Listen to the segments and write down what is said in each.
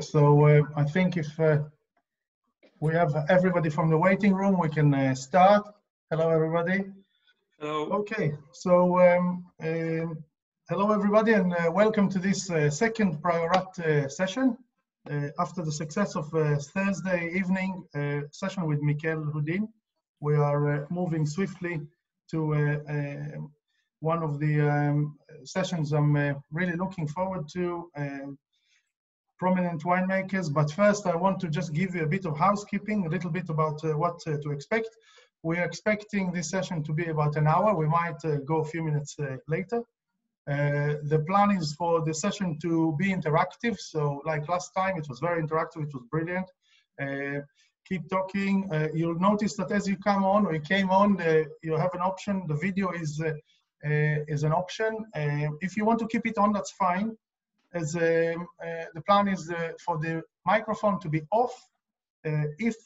So uh, I think if uh, we have everybody from the waiting room, we can uh, start. Hello, everybody. Hello. Okay, so um, um, hello, everybody, and uh, welcome to this uh, second Priorat uh, session uh, after the success of uh, Thursday evening uh, session with Miquel Hudin. We are uh, moving swiftly to one of the um, sessions I'm uh, really looking forward to. Prominent winemakers. But first, I want to just give you a bit of housekeeping, a little bit about uh, what uh, to expect. We're expecting this session to be about an hour. We might uh, go a few minutes uh, later. Uh, the plan is for the session to be interactive. So, like last time, it was very interactive. It was brilliant. Uh, keep talking. You'll notice that as you come on, or you came on, you have an option. The video is is an option. If you want to keep it on, that's fine as uh, the plan is uh, for the microphone to be off. Uh, if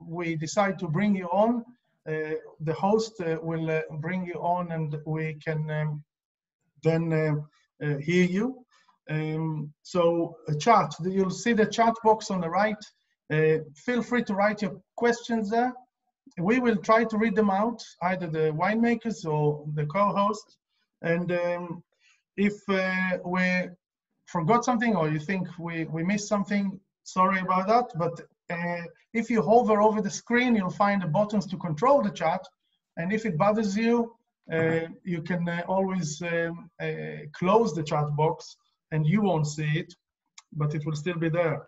we decide to bring you on, the host will bring you on and we can um, then hear you. Um, so a chat, you'll see the chat box on the right. Uh, feel free to write your questions there. We will try to read them out, either the winemakers or the co-host. And um, if uh, we forgot something or you think we, we missed something, sorry about that. But uh, if you hover over the screen, you'll find the buttons to control the chat. And if it bothers you, uh, you can uh, always um, uh, close the chat box and you won't see it, but it will still be there.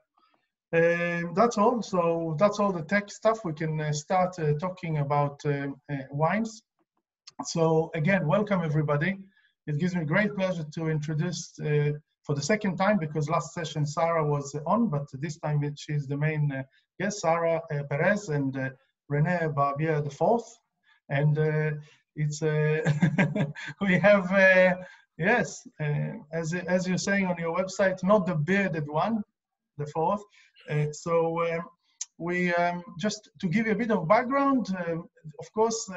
Um, that's all. So that's all the tech stuff. We can uh, start uh, talking about wines. So again, welcome everybody. It gives me great pleasure to introduce for the second time because last session Sara was on, but this time she's the main uh, guest, Sara uh, Perez and uh, Rene Barbier the fourth. And uh, it's uh, we have uh, yes, as as you're saying on your website, not the bearded one, the fourth. so. Um, we um, just to give you a bit of background, of course,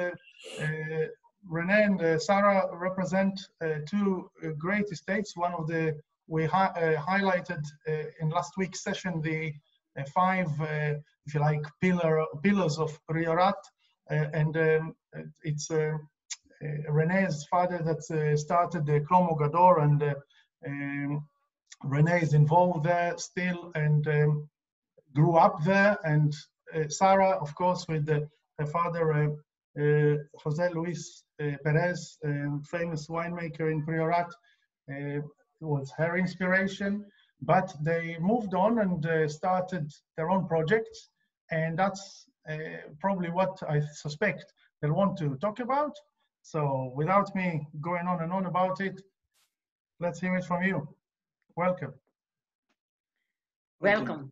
Rene and uh, Sara represent uh, two uh, great estates. One of the we hi highlighted in last week's session the five, if you like, pillar pillars of Priorat, and um, it's Rene's father that started the Clos Mogador, and um, Rene is involved there still and um, grew up there. And uh, Sara, of course, with the, her father, uh, uh, Jose Luis Perez, um, famous winemaker in Priorat, was her inspiration. But they moved on and started their own projects. And that's probably what I suspect they'll want to talk about. So without me going on and on about it, let's hear it from you. Welcome. Welcome.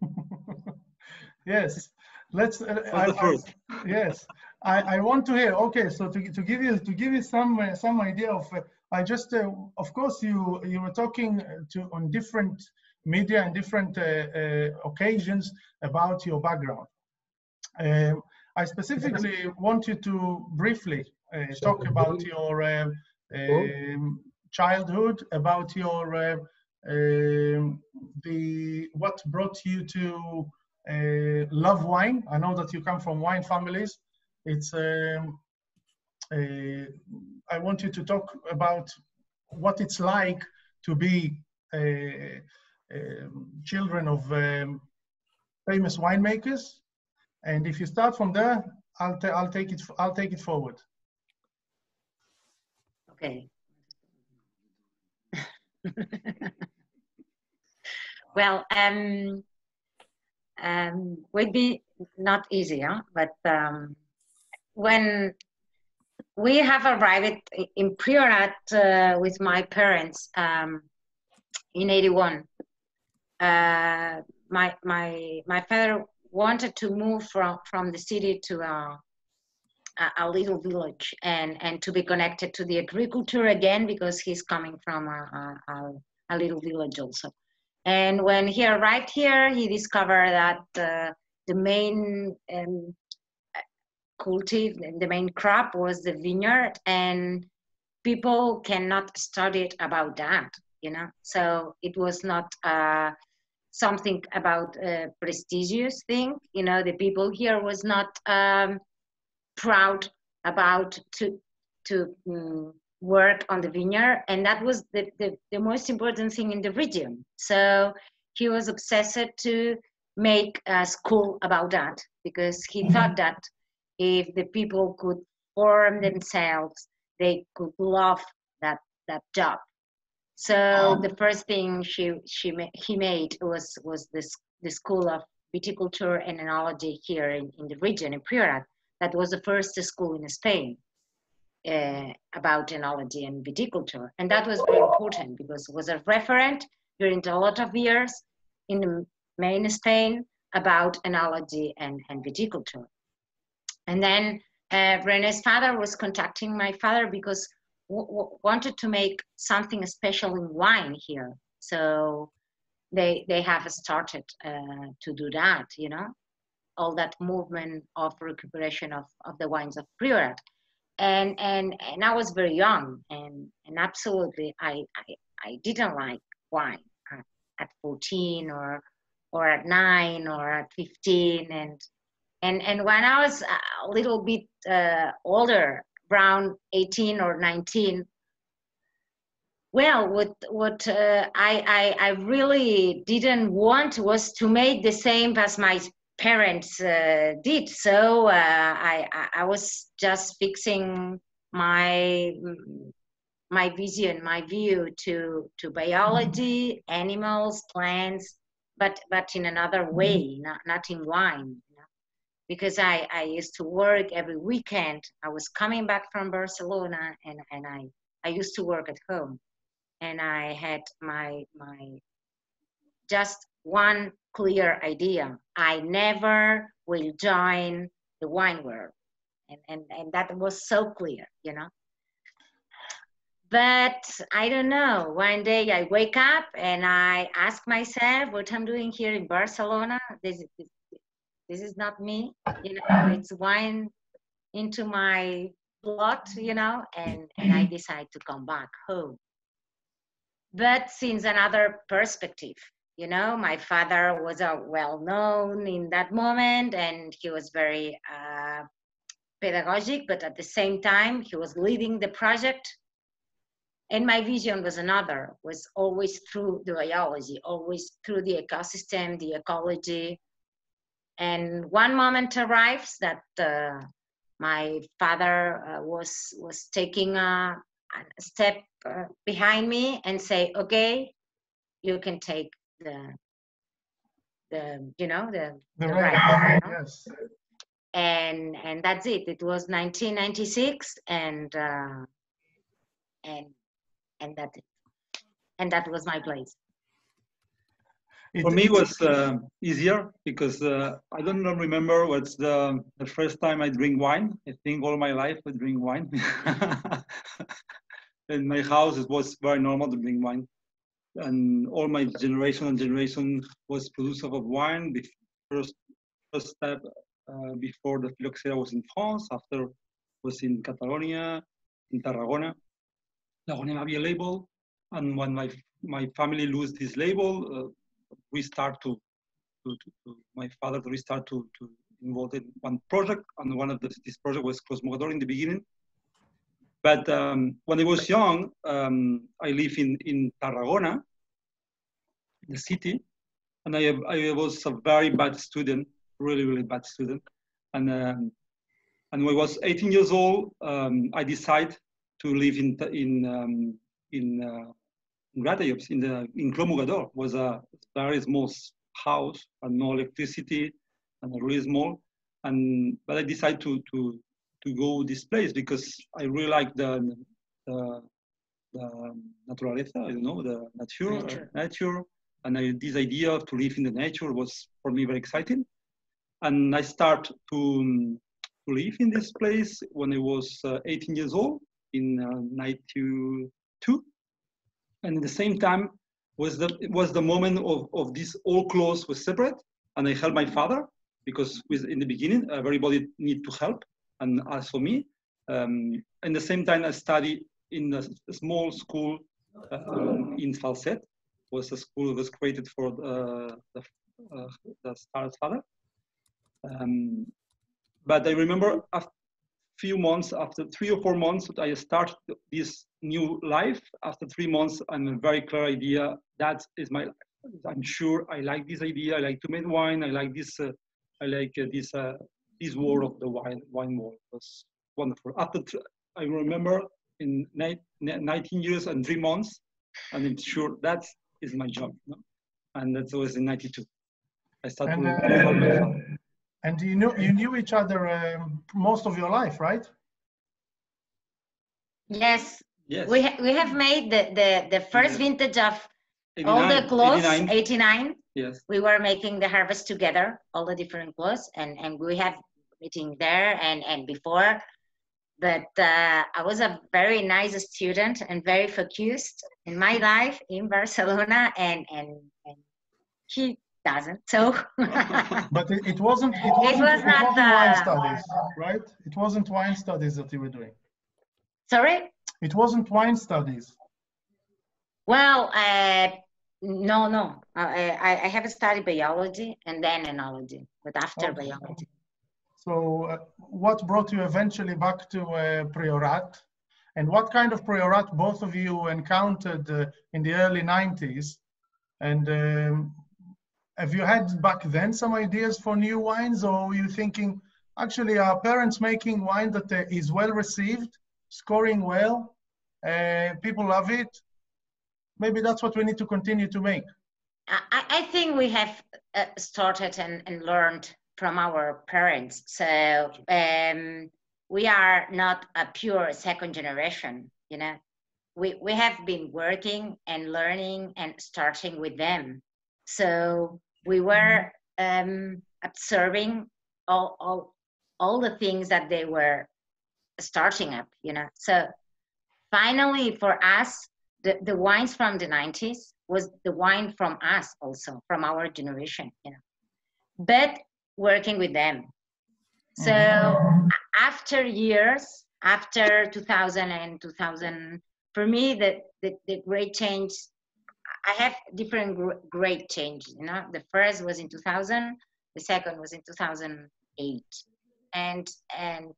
yes, let's. Uh, I, I, yes, I, I want to hear. Okay, so to, to give you to give you some uh, some idea of, uh, I just uh, of course you you were talking to on different media and different uh, uh, occasions about your background. Um, I specifically want you to briefly talk about your um, childhood, about your um, the what brought you to uh, love wine. I know that you come from wine families. It's um, uh, I want you to talk about what it's like to be uh, um, children of um, famous winemakers. And if you start from there, I'll, I'll take it I'll take it forward. Okay. well, um, um, would be not easy, huh? but um, when we have arrived in Priorat uh, with my parents um, in 81, uh, my, my, my father wanted to move from, from the city to a, a, little village and, and to be connected to the agriculture again because he's coming from a, a, a little village also. And when he arrived here, he discovered that uh, the main um, cultive, the main crop was the vineyard, and people cannot study about that, you know. So it was not uh, something about a prestigious thing. You know, the people here was not um, proud about to to um, work on the vineyard, and that was the, the, the most important thing in the region. So he was obsessed to make a school about that because he mm-hmm. thought that if the people could form themselves, they could love that that job. So the first thing she she he made was was this the school of viticulture and enology here in, in the region in Priorat. That was the first school in Spain uh, about enology and viticulture, and that was very important because it was a referent during a lot of years in the main Spain about enology and, and viticulture. And then uh, Rene's father was contacting my father because wanted to make something special in wine here. So they they have started uh, to do that, you know, all that movement of recuperation of, of the wines of Priorat. And and and I was very young and and absolutely I I, I didn't like wine at, at 14 or or at nine or at 15 and and and when i was a little bit uh, older around 18 or 19 well what what uh, I, I, I really didn't want was to make the same as my parents uh, did. So uh, I, I was just fixing my my vision my view to to biology animals plants but but in another mm-hmm. way not, not in wine because I, I used to work every weekend. I was coming back from Barcelona and, and I, I used to work at home. And I had my, my just one clear idea. I never will join the wine world. And, and, and that was so clear, you know. But I don't know. One day I wake up and I ask myself what I'm doing here in Barcelona. This, this is not me you know it's wine into my blood you know and and i decide to come back home. But since another perspective you know my father was a well known in that moment and he was very uh, pedagogic but at the same time he was leading the project. And my vision was another was always through the biology always through the ecosystem the ecology and one moment arrives that uh, my father uh, was was taking a, a step uh, behind me and say, "Okay, you can take the the you know the, the, the right." You know? Yes. And and that's it. It was 1996, and uh, and and that and that was my place. For me, it was uh, easier because uh, I don't remember what's the, the first time I drink wine. I think all my life I drink wine. In my house, it was very normal to drink wine. And all my generation and generation was producer of wine. The first, first step uh, before the phylloxera was in France, after was in Catalonia, in Tarragona. Tarragona Via label. And when my, my family lose this label, uh, restart to, to, to, my father to restart to, to involve in one project, and one of the, this project was Clos Mogador in the beginning. But um, when I was young, um, I live in, in Tarragona, the city, and I, I was a very bad student, really, really bad student. And, um, and when I was 18 years old, um, I decided to live in, in, um, in uh, Gratallops in the in Clos was a very small house and no electricity and really small. And but I decided to to to go this place because I really like the the, the naturaleza, don't know, the nature, nature, nature. and I, this idea of to live in the nature was for me very exciting. And I start to to live in this place when I was uh, 18 years old in uh, 92 and at the same time was the was the moment of, of this all close was separate and I helped my father because with, in the beginning everybody need to help and as for me um, and the same time I study in a small school uh, in Falset was a school that was created for uh, the uh, the star's father. Um, but I remember a few months after three or four months that I started this new life. After three months, I'm a very clear idea that is my life. I'm sure I like this idea. I like to make wine. I like this. Uh, I like uh, this uh, this world of the wine wine world. It was wonderful. After I remember in 19 years and three months, and I'm sure that is my job. No? And that was in 92. I started. And, you knew you knew each other um, most of your life, right? Yes. Yes. We ha we have made the the the first vintage of all the Clos 89. 89. yes we were making the harvest together all the different Clos and and we have meeting there and and before but uh, i was a very nice student and very focused in my life in barcelona and and, and he doesn't so but it, it, wasn't it wasn't, it was it not wasn't the, wine studies right it wasn't wine studies that you were doing sorry it wasn't wine studies well, uh, no, no. I, I, I have studied biology and then enology, but after okay. biology. So, uh, what brought you eventually back to uh, Priorat? And what kind of Priorat both of you encountered uh, in the early 90s? And um, have you had back then some ideas for new wines, or you thinking, actually, our parents making wine that uh, is well received, scoring well, uh, people love it, maybe that's what we need to continue to make. I, I think we have uh, started and, and learned from our parents. So um, we are not a pure second generation, you know. We, we have been working and learning and starting with them. So we were um, observing all, all, all the things that they were starting up, you know. So finally, for us, the, the wines from the 90s was the wine from us also, from our generation, you know. But working with them. So mm-hmm. after years, after 2000 and 2000, for me, the, the, the great change, I have different great changes, you know. The first was in 2000, the second was in 2008. And, and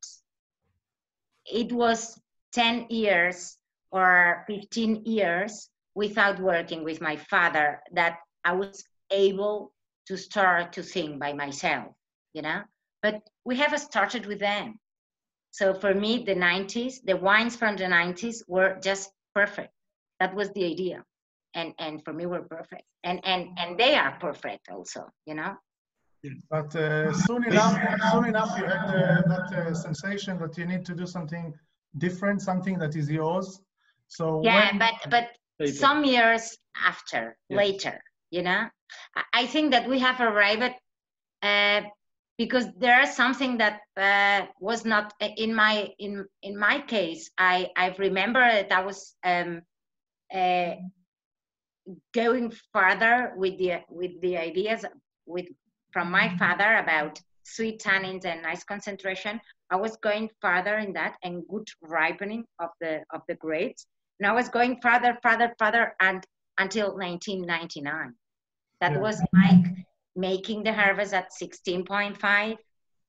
it was 10 years or 15 years without working with my father that I was able to start to think by myself, you know. But we have started with them. So for me, the 90s, the wines from the 90s were just perfect. That was the idea. And and for me were perfect. And and and they are perfect also, you know. But uh, soon enough, soon enough, you had uh, that uh, sensation that you need to do something different, something that is yours, so yeah, when, but but later. some years after, yeah. later, you know, I think that we have arrived uh, because there is something that uh, was not in my in in my case. I I remember that I was um, uh, going further with the with the ideas with from my father about sweet tannins and nice concentration. I was going further in that and good ripening of the of the grapes and I was going further, further, further, and until 1999. That yeah. was like making the harvest at 16.5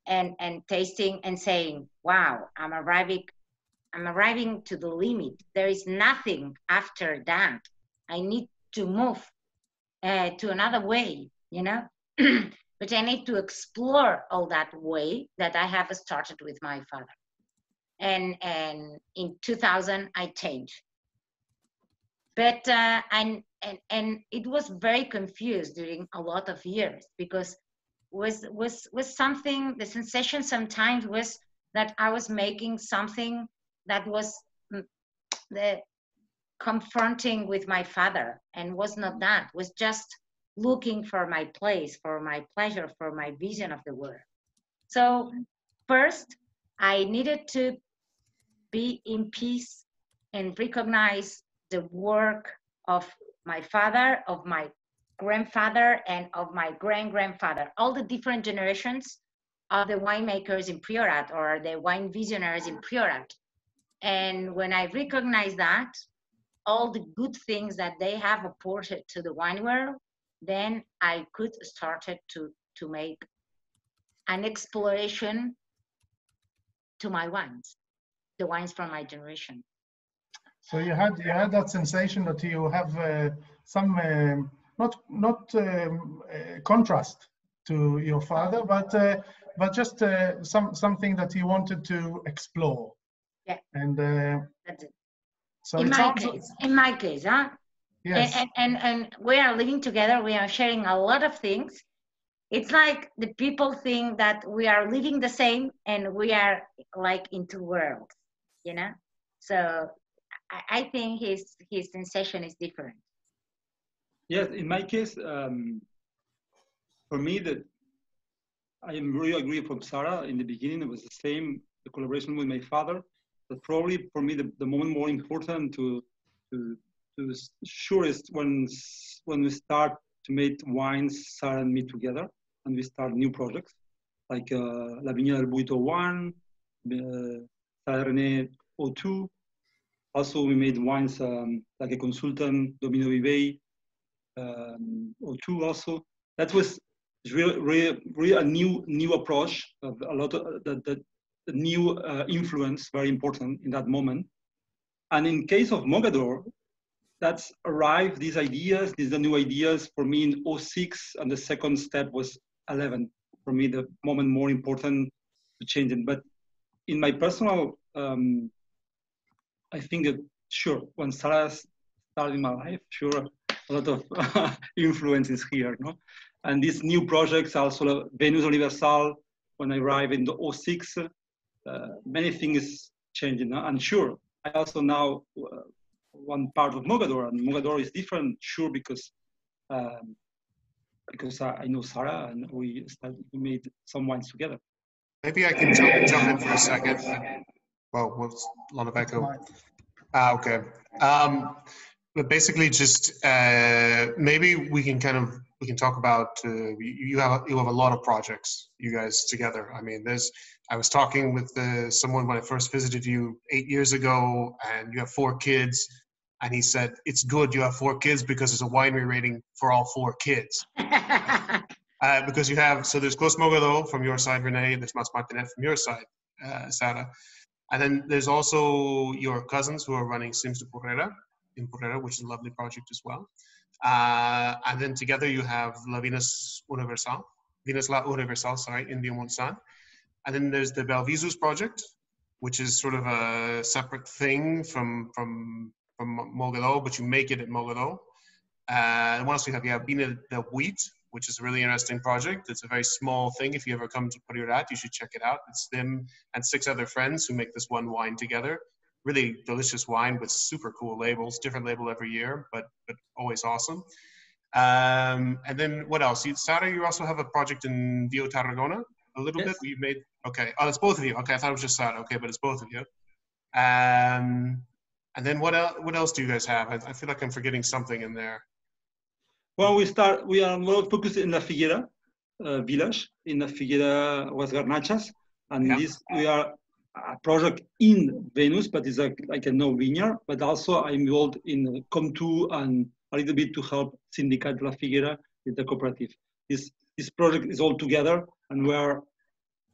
and and tasting and saying, "Wow, I'm arriving, I'm arriving to the limit. There is nothing after that. I need to move uh, to another way, you know." but I need to explore all that way that I have started with my father. And and in 2000, I changed but uh, and, and and it was very confused during a lot of years because was was was something the sensation sometimes was that i was making something that was mm, the confronting with my father and was not mm-hmm. that was just looking for my place for my pleasure for my vision of the world. So mm-hmm. first i needed to be in peace and recognize the work of my father, of my grandfather, and of my grand grandfather, all the different generations of the winemakers in Priorat or the wine visionaries in Priorat. And when I recognized that, all the good things that they have apported to the wine world, then I could started to to make an exploration to my wines, the wines from my generation. So you had you had that sensation that you have uh, some um not not um, uh, contrast to your father, but uh, but just uh, some something that you wanted to explore. Yeah. And uh, That's it. So in my sounds case, in my case, huh? yes. and, and and we are living together we are sharing a lot of things it's like the people think that we are living the same and we are like in two worlds you know so i, I think his his sensation is different Yes, in my case, um, for me, that I am really agree from Sara. In the beginning, it was the same, the collaboration with my father. But probably for me, the, the moment more important to to to sure is when when we start to make wines, Sara and me together, and we start new projects like uh, La Viña del Buito One, uh, Sara René O2. Also, we made wines um, like a consultant, Domino Vive, um, O2 also. That was really, really, really a new new approach a lot of the, the new uh, influence, very important in that moment. And in case of Mogador, that's arrived these ideas, these are new ideas for me in 06, and the second step was 11. For me, the moment more important to change it. But in my personal, um, I think that sure, when Sara started my life, sure, a lot of influences here, no? And these new projects, also Venus Universal, when I arrived in the 06, uh, many things changing. And sure, I also now uh, one part of Mogador, and Mogador is different, sure, because um, because I, I know Sara and we started, we made some wines together. Maybe I can jump, jump in for a second. Well, whoops, a lot of echo. Ah, okay. Um, but basically, just uh, maybe we can kind of we can talk about. Uh, you have you have a lot of projects, you guys together. I mean, there's. I was talking with uh, someone when I first visited you eight years ago, and you have four kids, and he said it's good you have four kids because there's a winery rating for all four kids. Uh, because you have so there's Clos Mogador from your side, Rene. There's Mas Martinet from your side, uh, Sara, and then there's also your cousins who are running Cims de Porrera in Porrera, which is a lovely project as well. Uh, and then together you have La Venus Universal, Venus La Universal, sorry, in the Montsant. And then there's the Bellvisos project, which is sort of a separate thing from from from Mogador, but you make it at Mogador. Uh, and what else we have? You have Vinya del Vuit, which is a really interesting project. It's a very small thing. If you ever come to Priorat, you should check it out. It's them and six other friends who make this one wine together. Really delicious wine with super cool labels, different label every year, but but always awesome. Um, and then what else? You, Sara, you also have a project in Vio Tarragona, a little Yes. bit. You made okay. Oh, it's both of you. Okay, I thought it was just Sara. Okay, but it's both of you. Um, and then what else? What else do you guys have? I, I feel like I'm forgetting something in there. Well, we start. We are more focused in La Figuera uh, village, in La Figuera was Garnachas, and Yeah. this we are a project in Venus, but it's like, like a no vineyard. But also I'm involved in Com2 and a little bit to help Syndicat La Figuera with the cooperative. This this project is all together, and where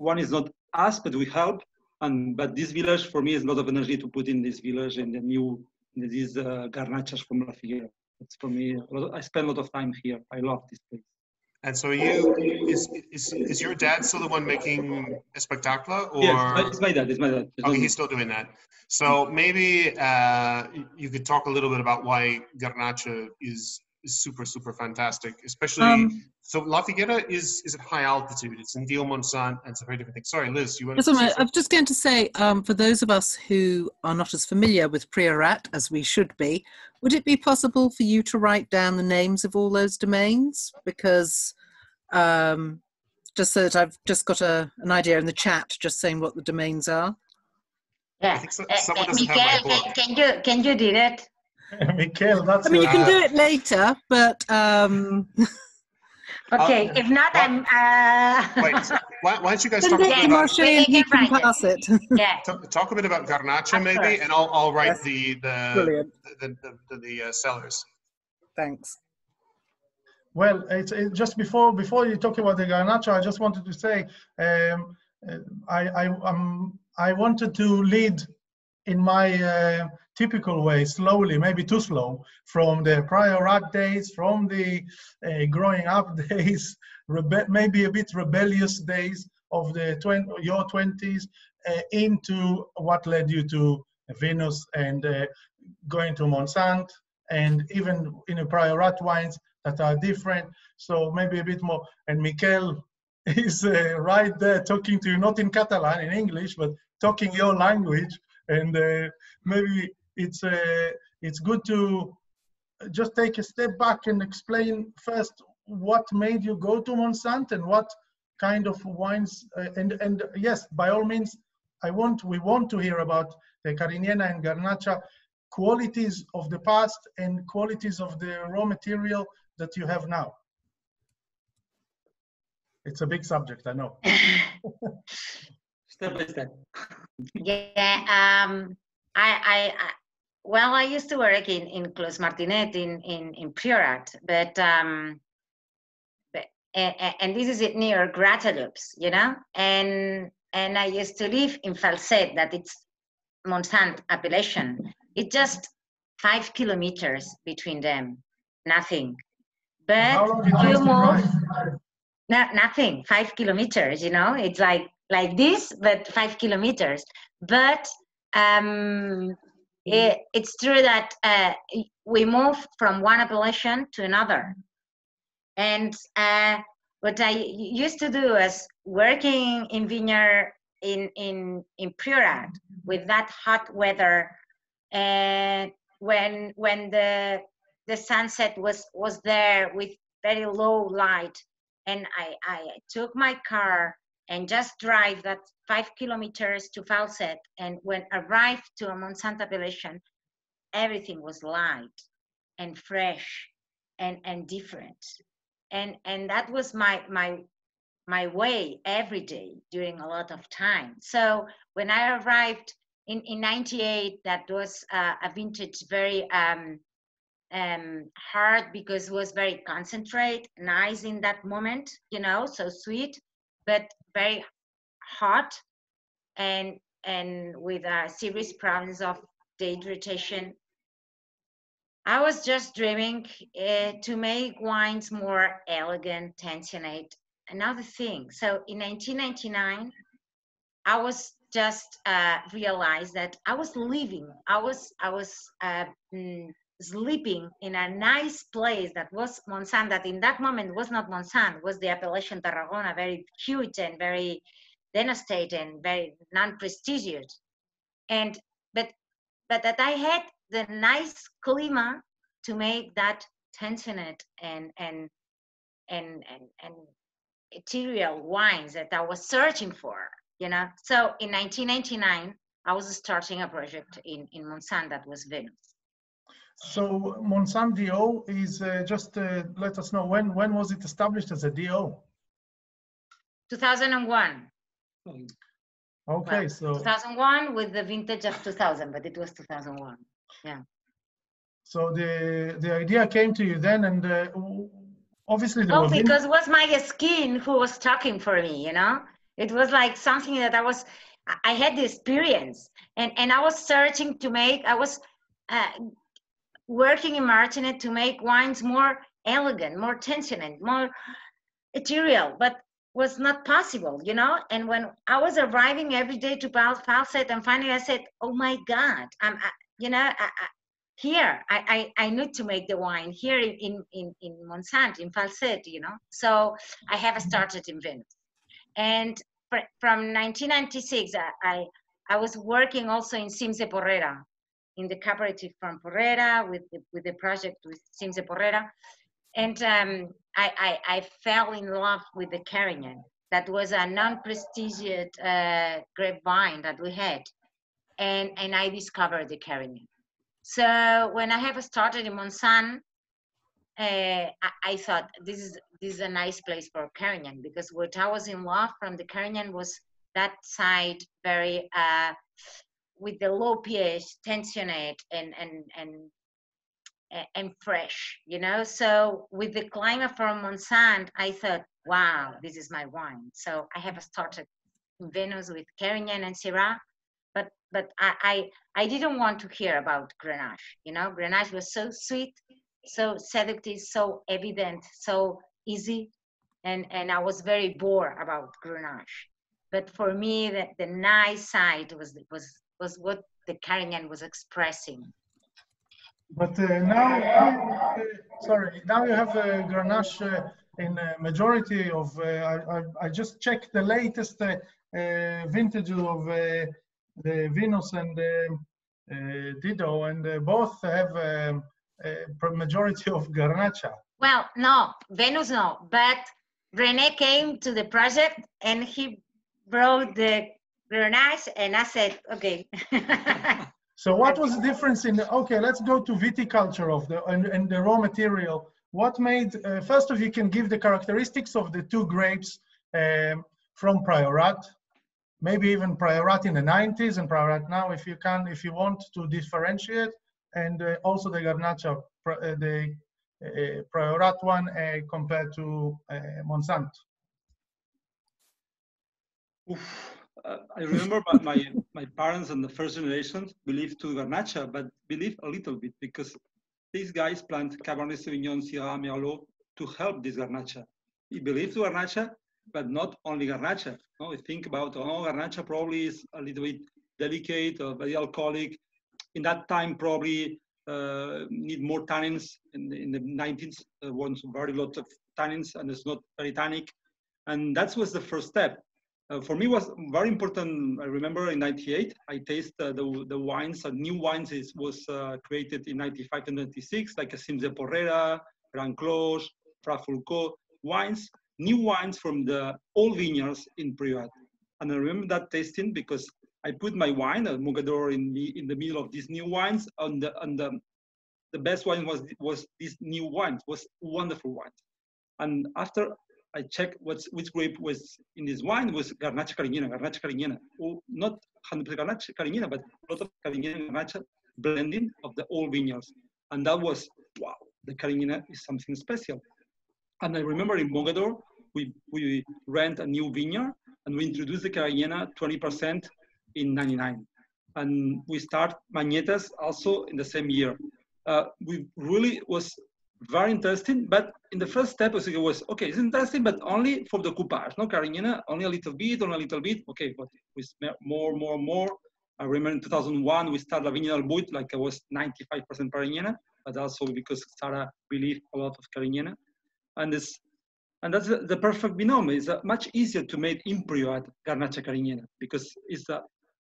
one is not us, but we help. And but this village for me is a lot of energy to put in this village and the new these uh, garnachas from La Figuera. It's for me. I spend a lot of time here. I love this place. And so you is is is your dad still the one making Espectacle, or Yes, it's my dad. It's my dad. It's okay, he's still doing that. So maybe uh, you could talk a little bit about why Garnacha is, is super super fantastic, especially. Um, so La Figuera is is at high altitude. It's in DO Montsant, and it's a very different thing. Sorry, Liz, you want Just to say. I'm just going to say, um, for those of us who are not as familiar with Priorat as we should be, would it be possible for you to write down the names of all those domains? Because um, just so that I've just got a, an idea in the chat, just saying what the domains are. yeah think so- Uh, uh, doesn't have my Miguel, can, can you can you do it Mikhail, that's I mean, you your- can do it later, but um, Okay, if not, what- I'm. Uh, Wait, why, why don't you guys Send talk it to about, Moshe and he You can can it. pass it. yeah. talk, talk a bit about Garnacha maybe, and I'll, I'll write Yes. the, the, Brilliant. the, the, the, the uh, sellers. Thanks. Well, it's, it, just before before you talk about the garnacha, I just wanted to say um, uh, I I um, I wanted to lead in my uh, typical way, slowly, maybe too slow, from the Priorat days, from the uh, growing up days, rebe- maybe a bit rebellious days of the 20, your twenties, uh, into what led you to Venus and uh, going to Montsant, and even in a Priorat wines that are different. So maybe a bit more. And Miquel is uh, right there talking to you, not in Catalan, in English, but talking your language. And uh, maybe it's uh, it's good to just take a step back and explain first what made you go to Montsant and what kind of wines. Uh, and and yes, by all means, I want we want to hear about the Carinyena and Garnacha qualities of the past and qualities of the raw material that you have now? It's a big subject, I know. Step by step. Yeah, um, I, I, I, well, I used to work in in Clos Martinet in in in Priorat, but um, but and, and this is it near Gratallops, you know, and and I used to live in Falset, that it's Montsant appellation. It's just five kilometers between them, nothing. But you move, no, nothing, five kilometers, you know, it's like like this, but five kilometers. But um, it, it's true that uh, we move from one appellation to another. And uh, what I used to do is working in vineyard in in in Priorat with that hot weather, and when when the the sunset was was there with very low light, and I I took my car and just drive that five kilometers to Falset, and when arrived to a Montsant appellation, everything was light and fresh and and different. And and that was my my my way every day during a lot of time. So when i arrived in in 98 that was uh, a vintage very um um hard because it was very concentrate nice in that moment you know so sweet but very hot and and with a serious problems of dehydration I was just dreaming uh, to make wines more elegant, tensionate, another thing. So in 1999, I was just uh, realized that I was living, I was, I was uh, mm, sleeping in a nice place that was Montsant, that in that moment was not Montsant, was the appellation Tarragona, very huge and very devastated and very non-prestigious. And, but, but that I had the nice clima to make that tensionate and and and and and ethereal wines that I was searching for, you know. So in 1999, I was starting a project in in Montsant that was Venus. So Montsant DO is uh, just uh, let us know when when was it established as a DO? 2001. Okay, Well, so 2001 with the vintage of 2000, but it was 2001. Yeah. so the the idea came to you then, and uh, obviously Oh, because it was my skin who was talking for me, you know? It was like something that I was, I- I had the experience and, and I was searching to make, I was uh, working in Martinet to make wines more elegant, more tensionant, more ethereal, but was not possible, you know? And when I was arriving every day to Falset and finally I said, oh my God, I'm, I, you know, I, I, here I, I i need to make the wine here in in in Montsant in falset you know? So i have started in Venus. And fr- from 1996 I, I i was working also in Cims de Porrera in the cooperative from porrera with the, with the project with Cims de Porrera. And um, I, I i fell in love with the carignan. That was a non-prestigious uh, grapevine that we had. And and i discovered the carignan. So when I have started in Montsant, uh, I, I, thought this is this is a nice place for Carignan because what I was in love from the Carignan was that side very uh, with the low pH, tensionate and and and and fresh, you know. So with the climate from Montsant, I thought, wow, this is my wine. So I have started in Venus with Carignan and Syrah, but but I, I I didn't want to hear about Grenache. You know, Grenache was so sweet, so seductive, so evident, so easy, and and I was very bored about Grenache. But for me, the, the nice side was was was what the Carignan was expressing. But uh, now, uh, sorry, now you have uh, Grenache uh, in a majority of. Uh, I, I, I just checked the latest uh, vintage of the Venus and Dido, and both have um, a majority of Garnacha. Well, no, Venus no, but Rene came to the project and he brought the Grenache, and I said, okay. So what was the difference in, the, okay, let's go to viticulture of the, and, and the raw material. What made, uh, first of you can give the characteristics of the two grapes um, from Priorat, maybe even Priorat in the 90s and Priorat now if you can, if you want to differentiate, and uh, also the Garnacha, uh, the uh, Priorat one uh, compared to uh, Montsant. Oof uh, I remember my, my parents and the first generation believed to Garnacha, but believe a little bit because these guys plant Cabernet Sauvignon, Syrah, Merlot to help this Garnacha. He believed to Garnacha, but not only Garnacha. No, I think about, oh, Garnacha probably is a little bit delicate or very alcoholic. In that time, probably uh, need more tannins. In, in the 19th, there was very lot of tannins and it's not very tannic. And that was the first step. Uh, for me was very important. I remember in '98, I tasted uh, the, the wines, uh, new wines is, was uh, created in 95 and 96, like a Cims de Porrera, Grand Clos, Frafulco, wines, new wines from the old vineyards in Priorat. And I remember that tasting because I put my wine, uh, Mogador, in the, in the middle of these new wines. And the, and the, the best wine was, was these new wines, was wonderful wines. And after I checked what's, which grape was in this wine was Garnacha Carinyena, Garnacha Carinyena. Not 100% Garnacha Carinyena, but a lot of Carinyena Garnacha blending of the old vineyards. And that was, wow, the Carinyena is something special. And I remember in Mogador, we, we rent a new vineyard and we introduced the Carinyena 20% in 99. And we start Magnetas also in the same year. Uh, we really was very interesting. But in the first step, it was okay. It's interesting, but only for the coupage. No Carinyena, only a little bit, only a little bit. Okay, but with more, more, more. I remember in 2001 we started Vignal Buit, like I was 95% Carinyena, but also because Sara believed a lot of Carinyena, and this. And that's the, the perfect binom. It's uh, much easier to make in Priorat Garnacha Carinyena because it's uh,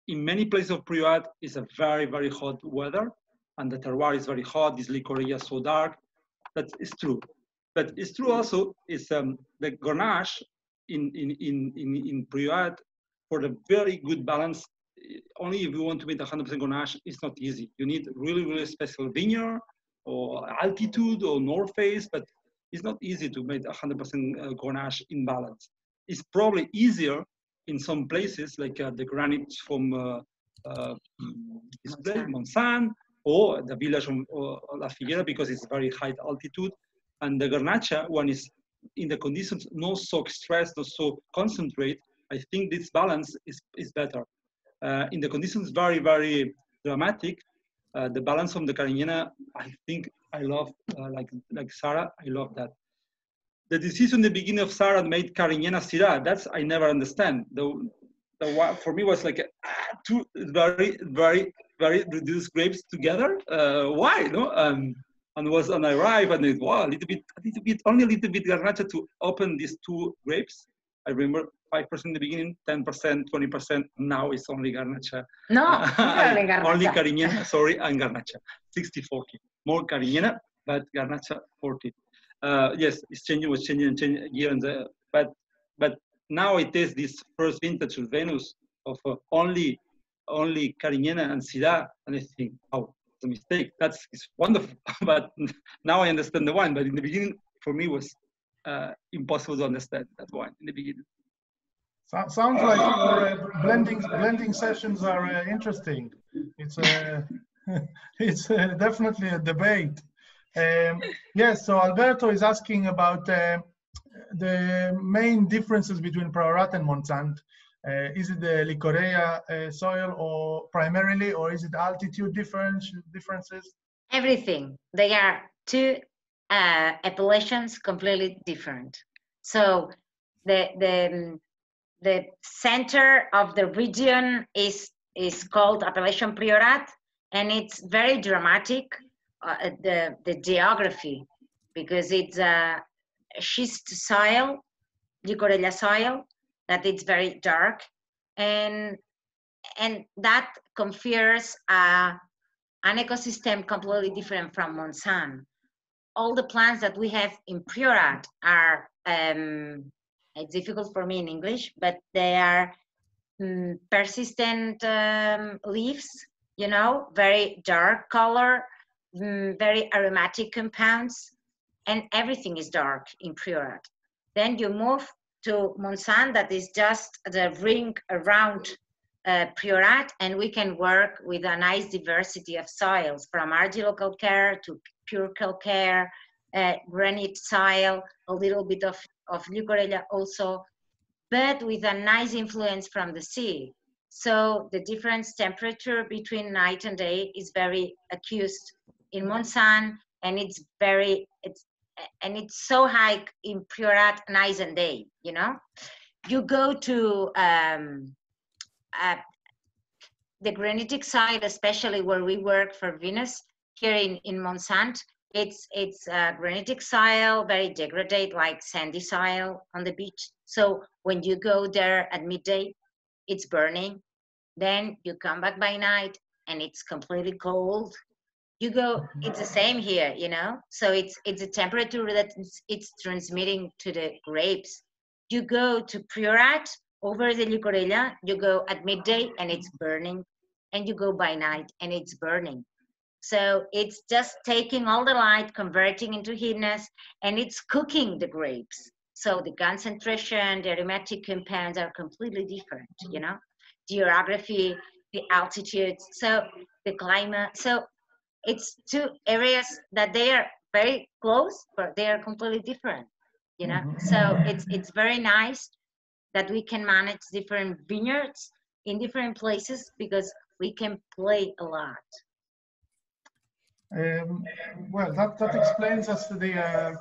in many places of Priorat it's a very, very hot weather and the terroir is very hot, this is so dark, that is true. But it's true also is um, the Grenache in, in, in, in, in Priorat for the very good balance. Only if you want to make 100% Grenache, it's not easy. You need really, really special vineyard or altitude or north face, but it's not easy to make 100% uh, Grenache in balance. It's probably easier in some places like uh, the granites from uh, uh, Montsant, or the village of La Figuera because it's very high altitude. And the Garnacha one is in the conditions not so stressed, not so concentrate. I think this balance is, is better. Uh, in the conditions very, very dramatic, uh, the balance from the Carinyena, I think I love, uh, like, like Sara, I love that. The decision in the beginning of Sara made Carinyena Syrah, that's I never understand. The, the for me was like ah, two very, very very reduced grapes together. Uh, why? No? Um, and was on I arrived and it wow, a little bit, a little bit, only a little bit garnacha to open these two grapes. I remember five percent in the beginning, ten percent, twenty percent. Now it's only garnacha. No, only garnacha. only carinyena, sorry, and garnacha. 60-40. More carinyena, but garnacha 40. Uh, yes, it's changing, was changing and changing year and the, but but now it is this first vintage of Venus of uh, only only Carinyena and Syrah, and I think, oh, a mistake. That's it's wonderful. but now I understand the wine. But in the beginning, for me, was uh, impossible to understand that wine in the beginning. So, sounds like uh, blending blending sessions are uh, interesting. It's a it's uh, definitely a debate. Um, yes, so Alberto is asking about uh, the main differences between Priorat and Montsant. Uh, is it the Licorella uh, soil or primarily, or is it altitude difference, differences? Everything. They are two uh, appellations completely different. So the, the, the center of the region is, is called Appellation Priorat, and it's very dramatic, uh, the, the geography, because it's a schist soil, Licorella soil, that it's very dark and and that confers a, an ecosystem completely different from Montsant. All the plants that we have in Priorat are, um, it's difficult for me in English, but they are um, persistent um, leaves, you know, very dark color, um, very aromatic compounds, and everything is dark in Priorat. Then you move to Montsant that is just the ring around uh, Priorat and we can work with a nice diversity of soils from argilo-calcaire to pure calcare, uh, granite soil, a little bit of, of Licorella also, but with a nice influence from the sea. So the difference temperature between night and day is very acute in Montsant and it's very, it's and it's so high in Priorat and day, you know? You go to um, uh, the granitic side, especially where we work for Venus, here in, in Montsant, it's it's granitic soil, very degraded, like sandy soil on the beach. So when you go there at midday, it's burning. Then you come back by night and it's completely cold you go it's the same here you know? So it's it's a temperature that it's, it's transmitting to the grapes. You go to Priorat over the Licorella, you go at midday and it's burning and you go by night and it's burning. So it's just taking all the light converting into heatness and it's cooking the grapes. So the concentration the aromatic compounds are completely different you know? Geography the altitude so the climate so it's two areas that they are very close, but they are completely different. You know, mm-hmm. so it's it's very nice that we can manage different vineyards in different places because we can play a lot. Um, well, that, that explains us the uh,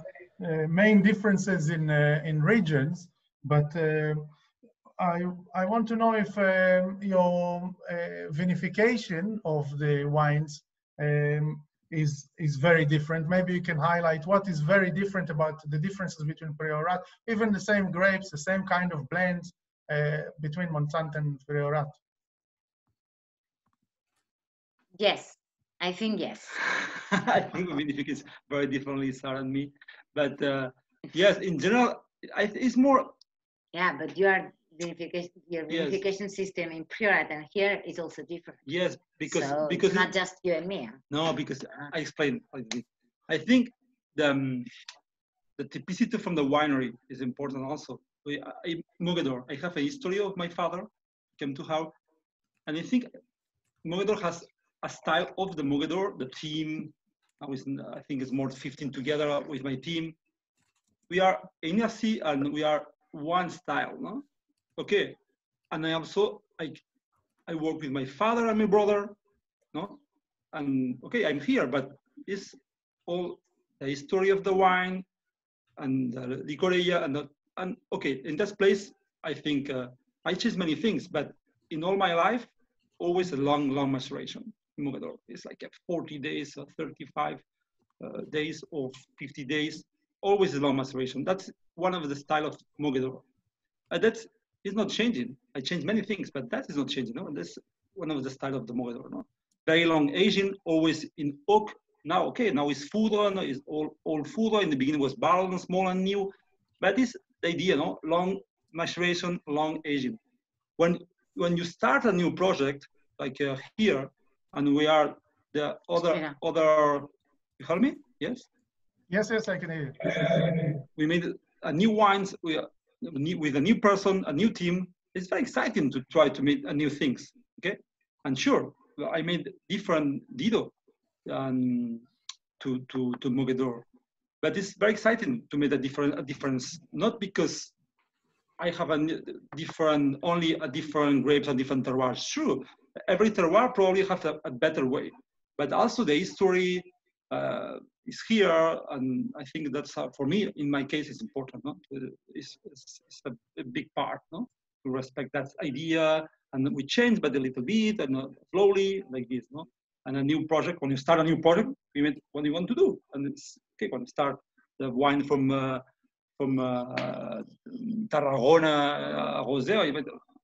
uh, main differences in uh, in regions, but uh, I I want to know if um, your uh, vinification of the wines um, is is very different. Maybe you can highlight what is very different about the differences between Priorat, even the same grapes, the same kind of blends uh, between Montsant and Priorat. Yes, I think yes. I think vinification is very differently, Sarah and me, but uh, yes, in general, it's more. Yeah, but you are vinification, your vinification yes. system in Priorat and here is also different. Yes, because so because it's not just you and me. No, because uh-huh. I explained. I think the um, the typicity from the winery is important also. We, I, Mogador, I have a history of my father came to how, and I think Mogador has a style of the Mogador, the team. I was, I think it's more 15 together with my team. We are NRC and we are one style, no? Okay and i also i i work with my father and my brother no and okay i'm here but it's all the history of the wine and the licorella and the, and okay in this place i think uh, i changed many things but in all my life always a long long maceration. It's like 40 days or 35 uh, days or 50 days, always a long maceration. That's one of the style of Mogador. Uh, that's is not changing. I changed many things, but that is not changing. No, that's one of the style of the Mogador. No, very long aging, always in oak. Now, okay, now it's Foudre, now it's all all Foudre. In the beginning was barrel and small and new, but this the idea, no, long maturation, long aging. When when you start a new project like uh, here, and we are the other Yeah. other. You heard me? Yes. Yes, yes, I can hear you. we made a new wines We a new, with a new person, a new team. It's very exciting to try to make a new things. Okay, and sure, I made different Dido um, to to to Mogador, but it's very exciting to make a different a difference. Not because I have a different only a different grapes and different terroirs. Sure, every terroir probably has a, a better way, but also the history. Uh, is here, and I think that's uh, for me. In my case, it's important. No, Uh, it's, it's, it's a, big part. No, to respect that idea, and we change, but a little bit, and uh, slowly, like this. No, and a new project. When you start a new project, you mean what you want to do, and it's okay. When you start the wine from uh, from uh, Tarragona, uh, Rosé,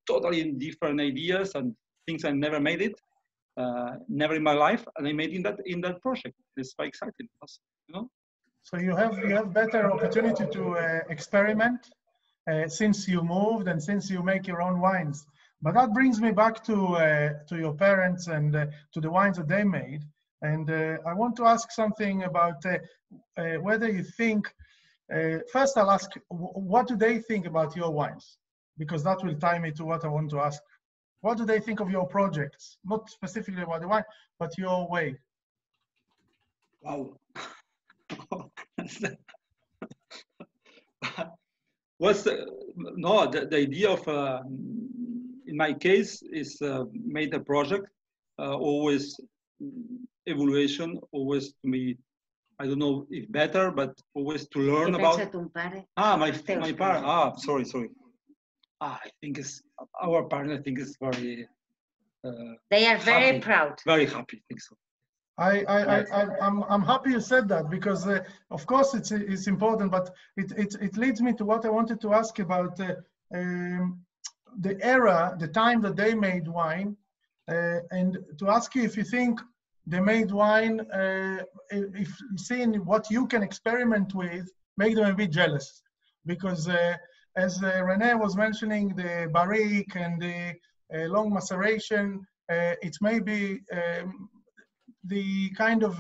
totally different ideas and things I never made it uh, never in my life, and I made in that in that project. It's very exciting, you know. So you have you have better opportunity to uh, experiment uh, since you moved and since you make your own wines. But that brings me back to uh, to your parents and uh, to the wines that they made. And uh, I want to ask something about whether you think. First, I'll ask, what do they think about your wines? Because that will tie me to what I want to ask. What do they think of your projects? Not specifically about the wine, but your way. Wow. What's the, no the, the idea of uh, in my case is uh, made a project uh, always evaluation always to me I don't know if better but always to learn about piensa tu padre? ah my my pais. parent ah sorry sorry I think it's our partner. I think it's very uh, They are very Happy. proud. very happy I think so I, I, I, Yes. I, I'm, I'm happy you said that because, uh, of course, it's, it's important, but it, it, it leads me to what I wanted to ask about uh, um, the era, the time that they made wine, uh, and to ask you if you think they made wine, uh, if if seeing what you can experiment with, make them a bit jealous. Because uh, as uh, Rene was mentioning, the barrique and the uh, long maceration, uh, it's maybe um, the kind of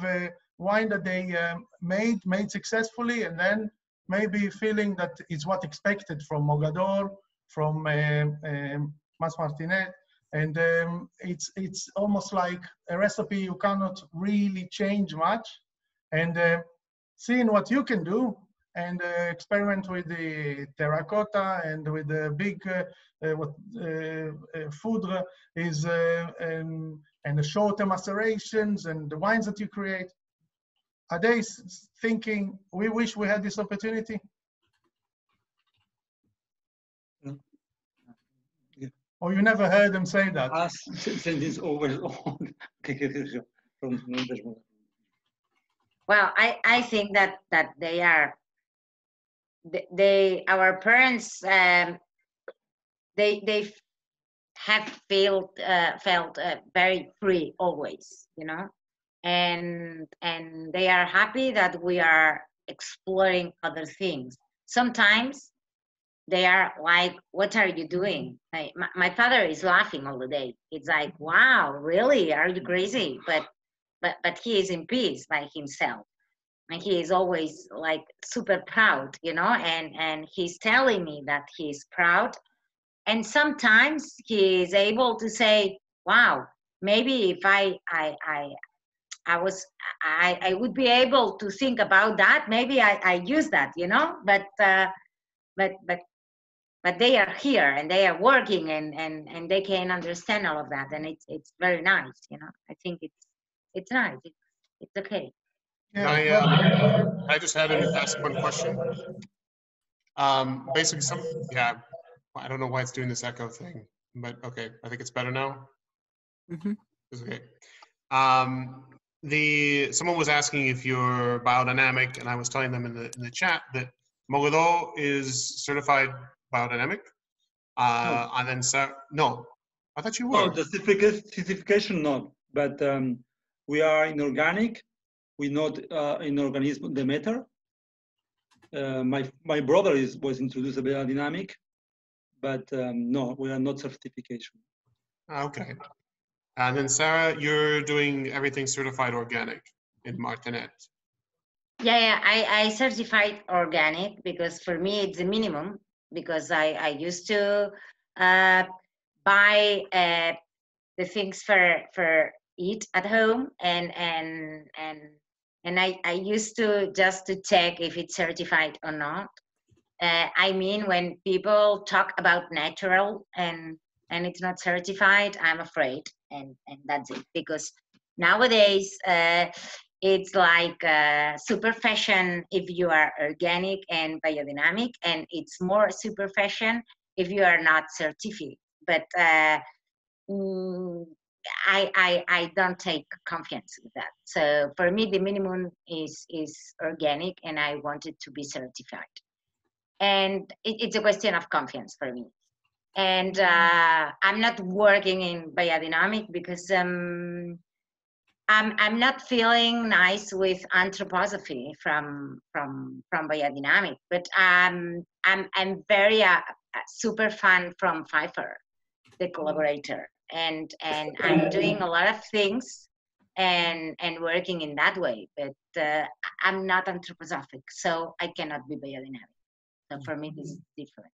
wine that they um, made made successfully and then maybe feeling that it's what expected from Mogador, from um, um, Mas Martinet, and um, it's it's almost like a recipe you cannot really change much, and uh, seeing what you can do and uh, experiment with the terracotta and with the big uh, uh, what uh, uh, foudre is uh, um, and the shorter macerations and the wines that you create. Are they s- s- thinking we wish we had this opportunity? Yeah. Or you never heard them say that? as sentence over from Well, I, I think that that they are th- they our parents um, they they have felt uh, felt uh, very free always, you know, and and they are happy that we are exploring other things. Sometimes they are like, "What are you doing?" My, my father is laughing all the day. It's like, "Wow, really? Are you crazy?" But but but he is in peace by himself and he is always like super proud you know and and he's telling me that he's proud. And sometimes he is able to say wow maybe if i i i i was i i would be able to think about that maybe i i use that you know? But uh but but but they are here and they are working and and and they can understand all of that and it's it's very nice you know? I think it's it's nice. It's, it's okay Can I, well, uh, I just had to ask one question. Um, basically some, yeah, I don't know why it's doing this echo thing, but okay, I think it's better now. Mhm. It's okay. Um, the, someone was asking if you're biodynamic and I was telling them in the, in the chat that Mogador is certified biodynamic. Uh, and then, so, no, I thought you No, were. the certification, certification not, but um, we are in organic. We not uh, in organism the matter. Uh, my my brother is was introduced a biodynamic, but um, no, we are not certification. Ah, Okay. And then Sarah, you're doing everything certified organic in Martinet. Yeah, yeah. I, I certified organic because for me it's the minimum because I, I used to uh, buy uh, the things for for eat at home and and and and I, I used to just to check if it's certified or not. Uh, I mean, when people talk about natural and and it's not certified, I'm afraid, and and that's it. Because nowadays uh, it's like uh, super fashion if you are organic and biodynamic, and it's more super fashion if you are not certified. But uh, mm, I, I I don't take confidence with that. So for me, the minimum is is organic, and I want it to be certified. And it, it's a question of confidence for me and uh, I'm not working in biodynamic because um, I'm I'm not feeling nice with anthroposophy from from from biodynamic, but um, I'm I'm very uh, super fan from Pfeiffer, the collaborator, and and I'm doing a lot of things and and working in that way, but uh, I'm not anthroposophic, so I cannot be biodynamic. So for me, this is different.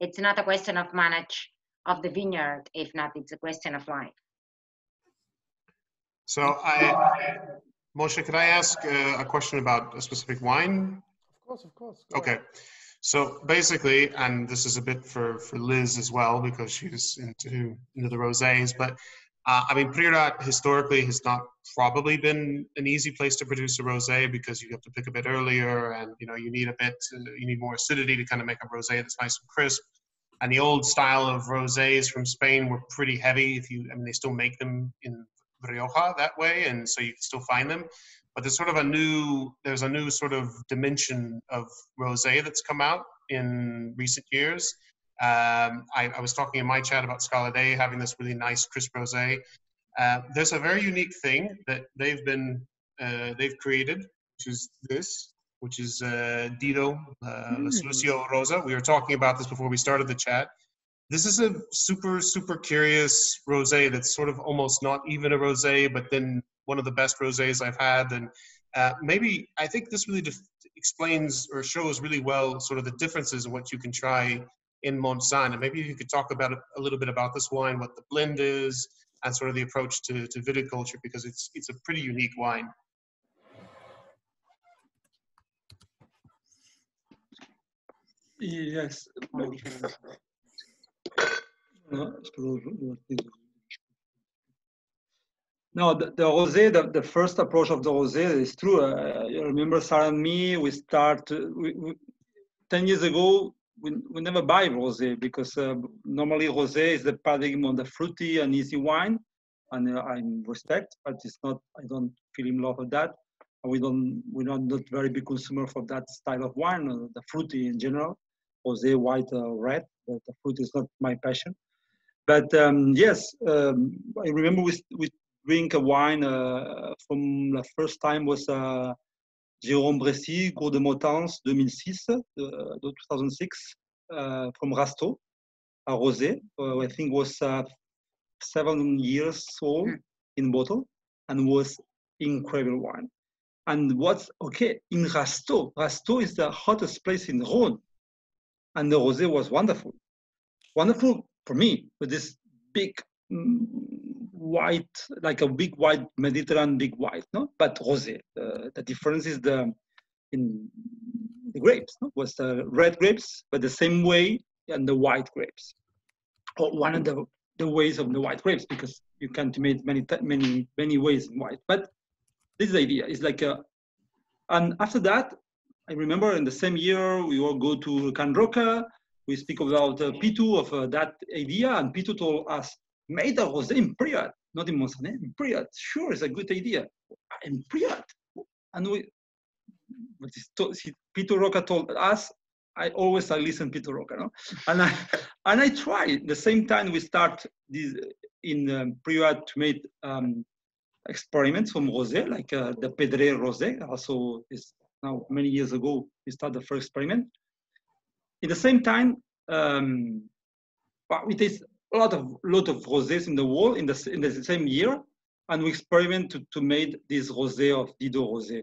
It's not a question of manage of the vineyard if not it's a question of life. So i moshe could i ask uh, a question about a specific wine? Of course of course okay. ahead. So basically and this is a bit for for liz as well because she's into into the rosés but uh, I mean, Priorat historically has not probably been an easy place to produce a rosé because you have to pick a bit earlier, and you know you need a bit, you need more acidity to kind of make a rosé that's nice and crisp. And the old style of rosés from Spain were pretty heavy. If you, I mean, they still make them in Rioja that way, and so you can still find them. But there's sort of a new, there's a new sort of dimension of rosé that's come out in recent years um, I, I, was talking in my chat about Scala Dei having this really nice crisp rosé. Uh, there's a very unique thing that they've been uh, they've created, which is this, which is uh, Dido uh, mm. Rosa. We were talking about this before we started the chat. This is a super super curious rosé that's sort of almost not even a rosé, but then one of the best rosés I've had, and uh, maybe I think this really def- explains or shows really well sort of the differences in what you can try in Montsant. And maybe you could talk about a little bit about this wine, what the blend is, and sort of the approach to, to viticulture, because it's it's a pretty unique wine. Yes. No, the, the rosé, the, the first approach of the rosé is true. Uh, you remember Sarah and me, we start, we, we, 10 years ago, we, we never buy rosé because uh, normally rosé is the paradigm of the fruity and easy wine, and uh, I respect, but it's not. I don't feel in love with that. We don't. We're not, not very big consumer for that style of wine, uh, the fruity in general, rosé, white, uh, red. But the fruit is not my passion. But um, yes, um, I remember we we drink a wine uh, from the first time was uh, Jérôme Bressy, Gourt de Mautens 2006, uh, 2006, uh, from Rasteau, a rosé, I think was uh, seven years old mm. in bottle and was incredible wine. And what's okay in Rasteau, Rasteau is the hottest place in Rhône, and the rosé was wonderful, wonderful for me with this big white, like a big white Mediterranean big white, no? But rosé. Uh, the difference is the in the grapes, no? Was the red grapes, but the same way and the white grapes, or one of the the ways of the white grapes, because you can make many many many ways in white. But this is the idea. It's like a, and after that, I remember in the same year we all go to Can Roca. We speak about uh, Pitu of uh, that idea, and Pitu told us made a rosé in Priorat, not in Montsant, in Priorat. Sure, it's a good idea. In Priorat. And we, but Pitu Roca told us, I always I listen Pitu Roca, no? and I and I try. The same time we start this in um, Priorat to make um, experiments from rosé, like uh, the Pedre rosé. Also, is now many years ago we started the first experiment. In the same time, um, it is a lot of lot of rosés in the world in the in the same year, and we experiment to, to make this rosé of Dido rosé.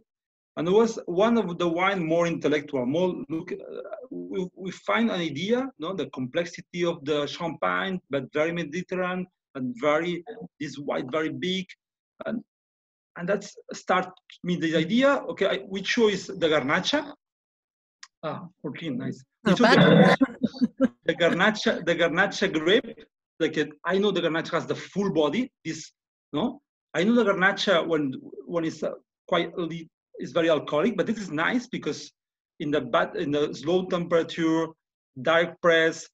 And it was one of the wine more intellectual, more look. Uh, we, we find an idea, no, the complexity of the champagne, but very Mediterranean and very this white, very big, and and that's start me the idea. Okay, I, we choose the garnacha. Ah, 14, nice. We chose the, the garnacha, the garnacha grape. Like it, I know the garnacha has the full body. This no, I know the garnacha when when it's uh, quite is very alcoholic, but this is nice because in the bad in the slow temperature, dark press,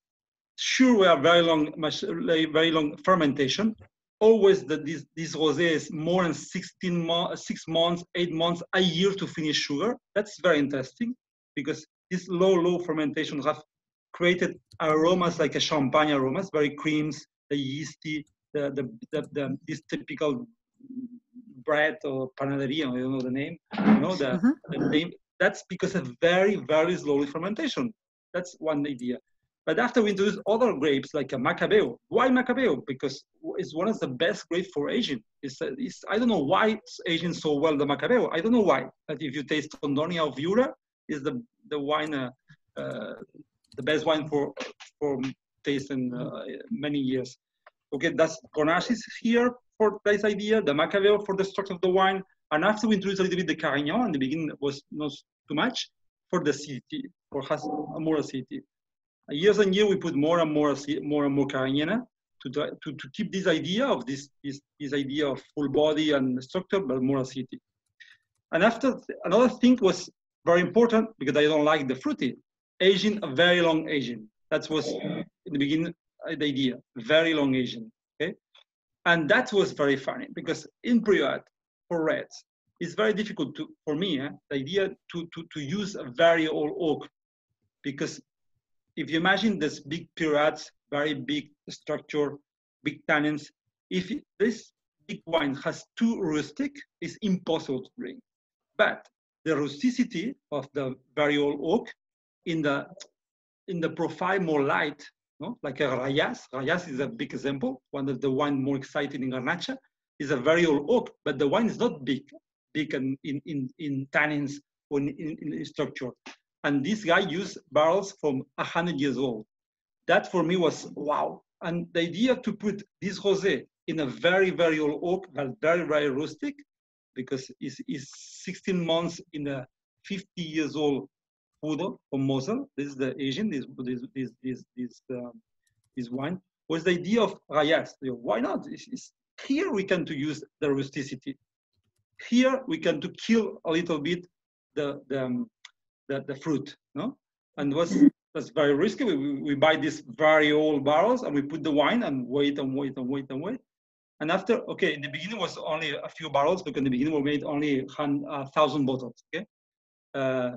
sure we have very long very long fermentation. Always that this this rosé is more than 16 months, six months, eight months, a year to finish sugar. That's very interesting because this low low fermentation have created aromas like a champagne aromas, very creams, the yeasty, the the, the, the this typical bread or panaderia, I don't know the name, you know, the, mm-hmm. the name. That's because of very, very slowly fermentation. That's one idea. But after we introduce other grapes like a Macabeo, why Macabeo? Because it's one of the best grapes for aging. It's, it's, I don't know why it's aging so well, the Macabeo. I don't know why. But if you taste Tondonia of Jura, is the, the wine, uh, uh, the best wine for, for tasting uh, many years. Okay, that's Grenache is here for this idea, the Macabeo for the structure of the wine, and after we introduce a little bit the Carignan, in the beginning was not too much, for the acidity, for has more acidity. Years and years, we put more and more, more and more Carignana to, to, to keep this idea of this, this, this idea of full body and structure, but more acidity. And after, another thing was very important because I don't like the fruity, aging, a very long Asian. That was in the beginning the idea, very long Asian. Okay, and that was very funny because in Priorat for reds, it's very difficult to, for me, eh, the idea to, to, to use a very old oak because if you imagine this big Priorat, very big structure, big tannins, if this big wine has too rustic, it's impossible to drink. But the rusticity of the very old oak in the in the profile more light no? like a Rayas. Rayas is a big example, one of the wine more exciting in Garnacha. is a very old oak, but the wine is not big, big in, in, in, in tannins or in, in, in structure. And this guy used barrels from 100 years old. That for me was wow. And the idea to put this rosé in a very, very old oak, but very, very rustic, because it's, it's 16 months in a 50 years old Fuder from Mosel. This is the Asian, this, this, this, this, this, uh, this wine, was the idea of Rayas. Why not? It's, it's, here we can to use the rusticity. Here we can to kill a little bit the, the, um, the, the, fruit, no? And was that's very risky. We, we buy these very old barrels and we put the wine and wait and wait and wait and wait. And after, okay, in the beginning was only a few barrels because in the beginning we made only a thousand bottles, okay? Uh,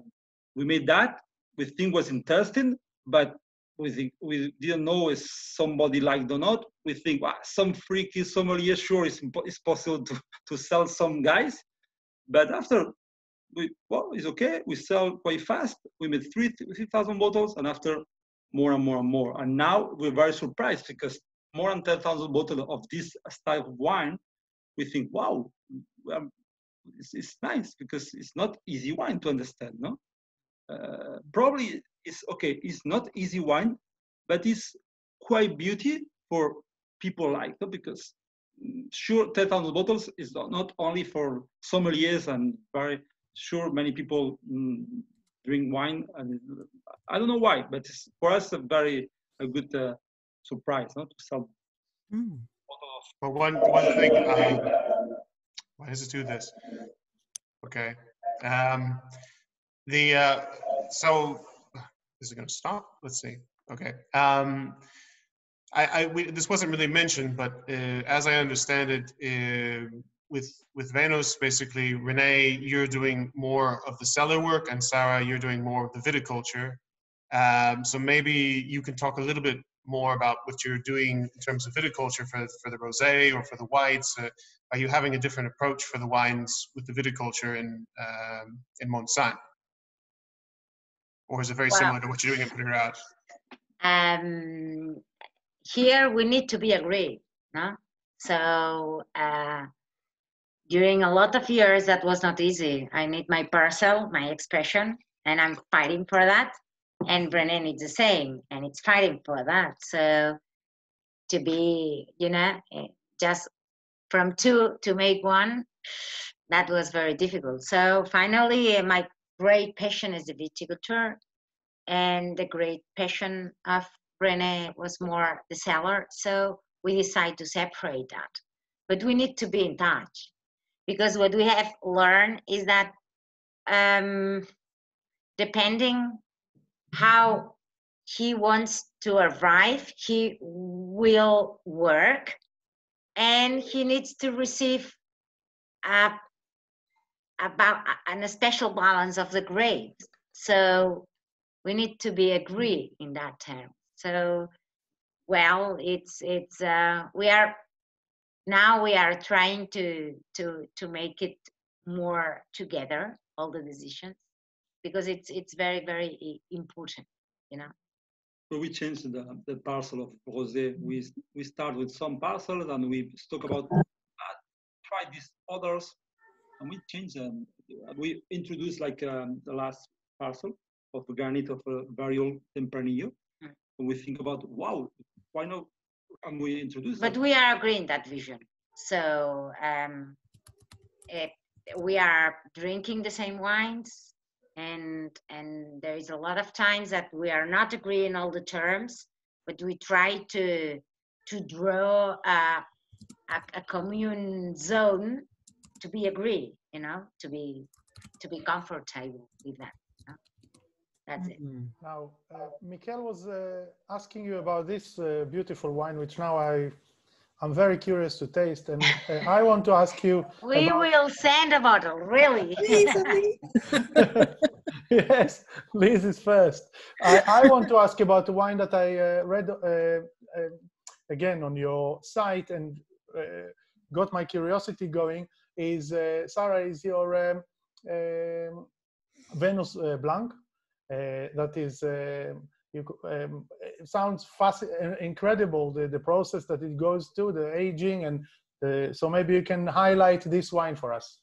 we made that. We think was interesting, but we think, we didn't know if somebody liked or not. We think well, some freaky sommelier sure it's, it's possible to, to sell some guys, but after we well it's okay. We sell quite fast. We made three three thousand bottles, and after more and more and more. And now we're very surprised because more than ten thousand bottles of this style of wine. We think wow, um, it's, it's nice because it's not easy wine to understand, no? Uh, probably it's okay. It's not easy wine, but it's quite beauty for people like it because mm, sure 10,000 bottles is not only for sommeliers and very sure many people mm, drink wine and I don't know why, but it's for us a very a good uh, surprise not to sell. Mm. But one one thing, um, why does it do this? Okay. Um, the uh, so is it going to stop? Let's see. Okay. Um, I, I we, this wasn't really mentioned, but uh, as I understand it, uh, with with Venus, basically, Rene, you're doing more of the cellar work, and Sarah, you're doing more of the viticulture. Um, so maybe you can talk a little bit more about what you're doing in terms of viticulture for for the rosé or for the whites. Uh, are you having a different approach for the wines with the viticulture in um, in Montsant? Or is it very similar to what you're doing in Priorat? Um, here we need to be agreed, no? So uh, during a lot of years, that was not easy. I need my parcel, my expression, and I'm fighting for that. And Brennan is the same, and it's fighting for that. So to be, you know, eh, just from two to make one, that was very difficult. So finally, my great passion is the viticulture, and the great passion of Rene was more the cellar. So we decided to separate that. But we need to be in touch because what we have learned is that um, depending how he wants to arrive, he will work and he needs to receive a, about a, a special balance of the grades. So we need to be agree in that term. So, well, it's it's uh, we are now we are trying to to to make it more together all the decisions because it's it's very very important, you know. So we changed the, the parcel of rosé. We we start with some parcels and we talk about uh, try these others, and we change them. We introduce like um, the last parcel of granite of uh, Barriol Tempranillo. Mm. And we think about wow, why not? And we introduce. But them. we are agreeing that vision. So um, it, we are drinking the same wines and and there is a lot of times that we are not agreeing all the terms but we try to to draw a, a, a commune zone to be agree you know to be to be comfortable with that you know? that's it Mm. Now, uh, Miquel was uh, asking you about this uh, beautiful wine, which now I, I'm very curious to taste, and uh, I want to ask you. we about- will send a bottle really yes, Liz is first. I, I want to ask about the wine that I uh, read uh, uh, again on your site and uh, got my curiosity going. Is uh, Sarah is your um, um, Venus uh, Blanc? Uh, that is. Um, you, um, it sounds fasc- incredible the, the process that it goes to the aging and the, so maybe you can highlight this wine for us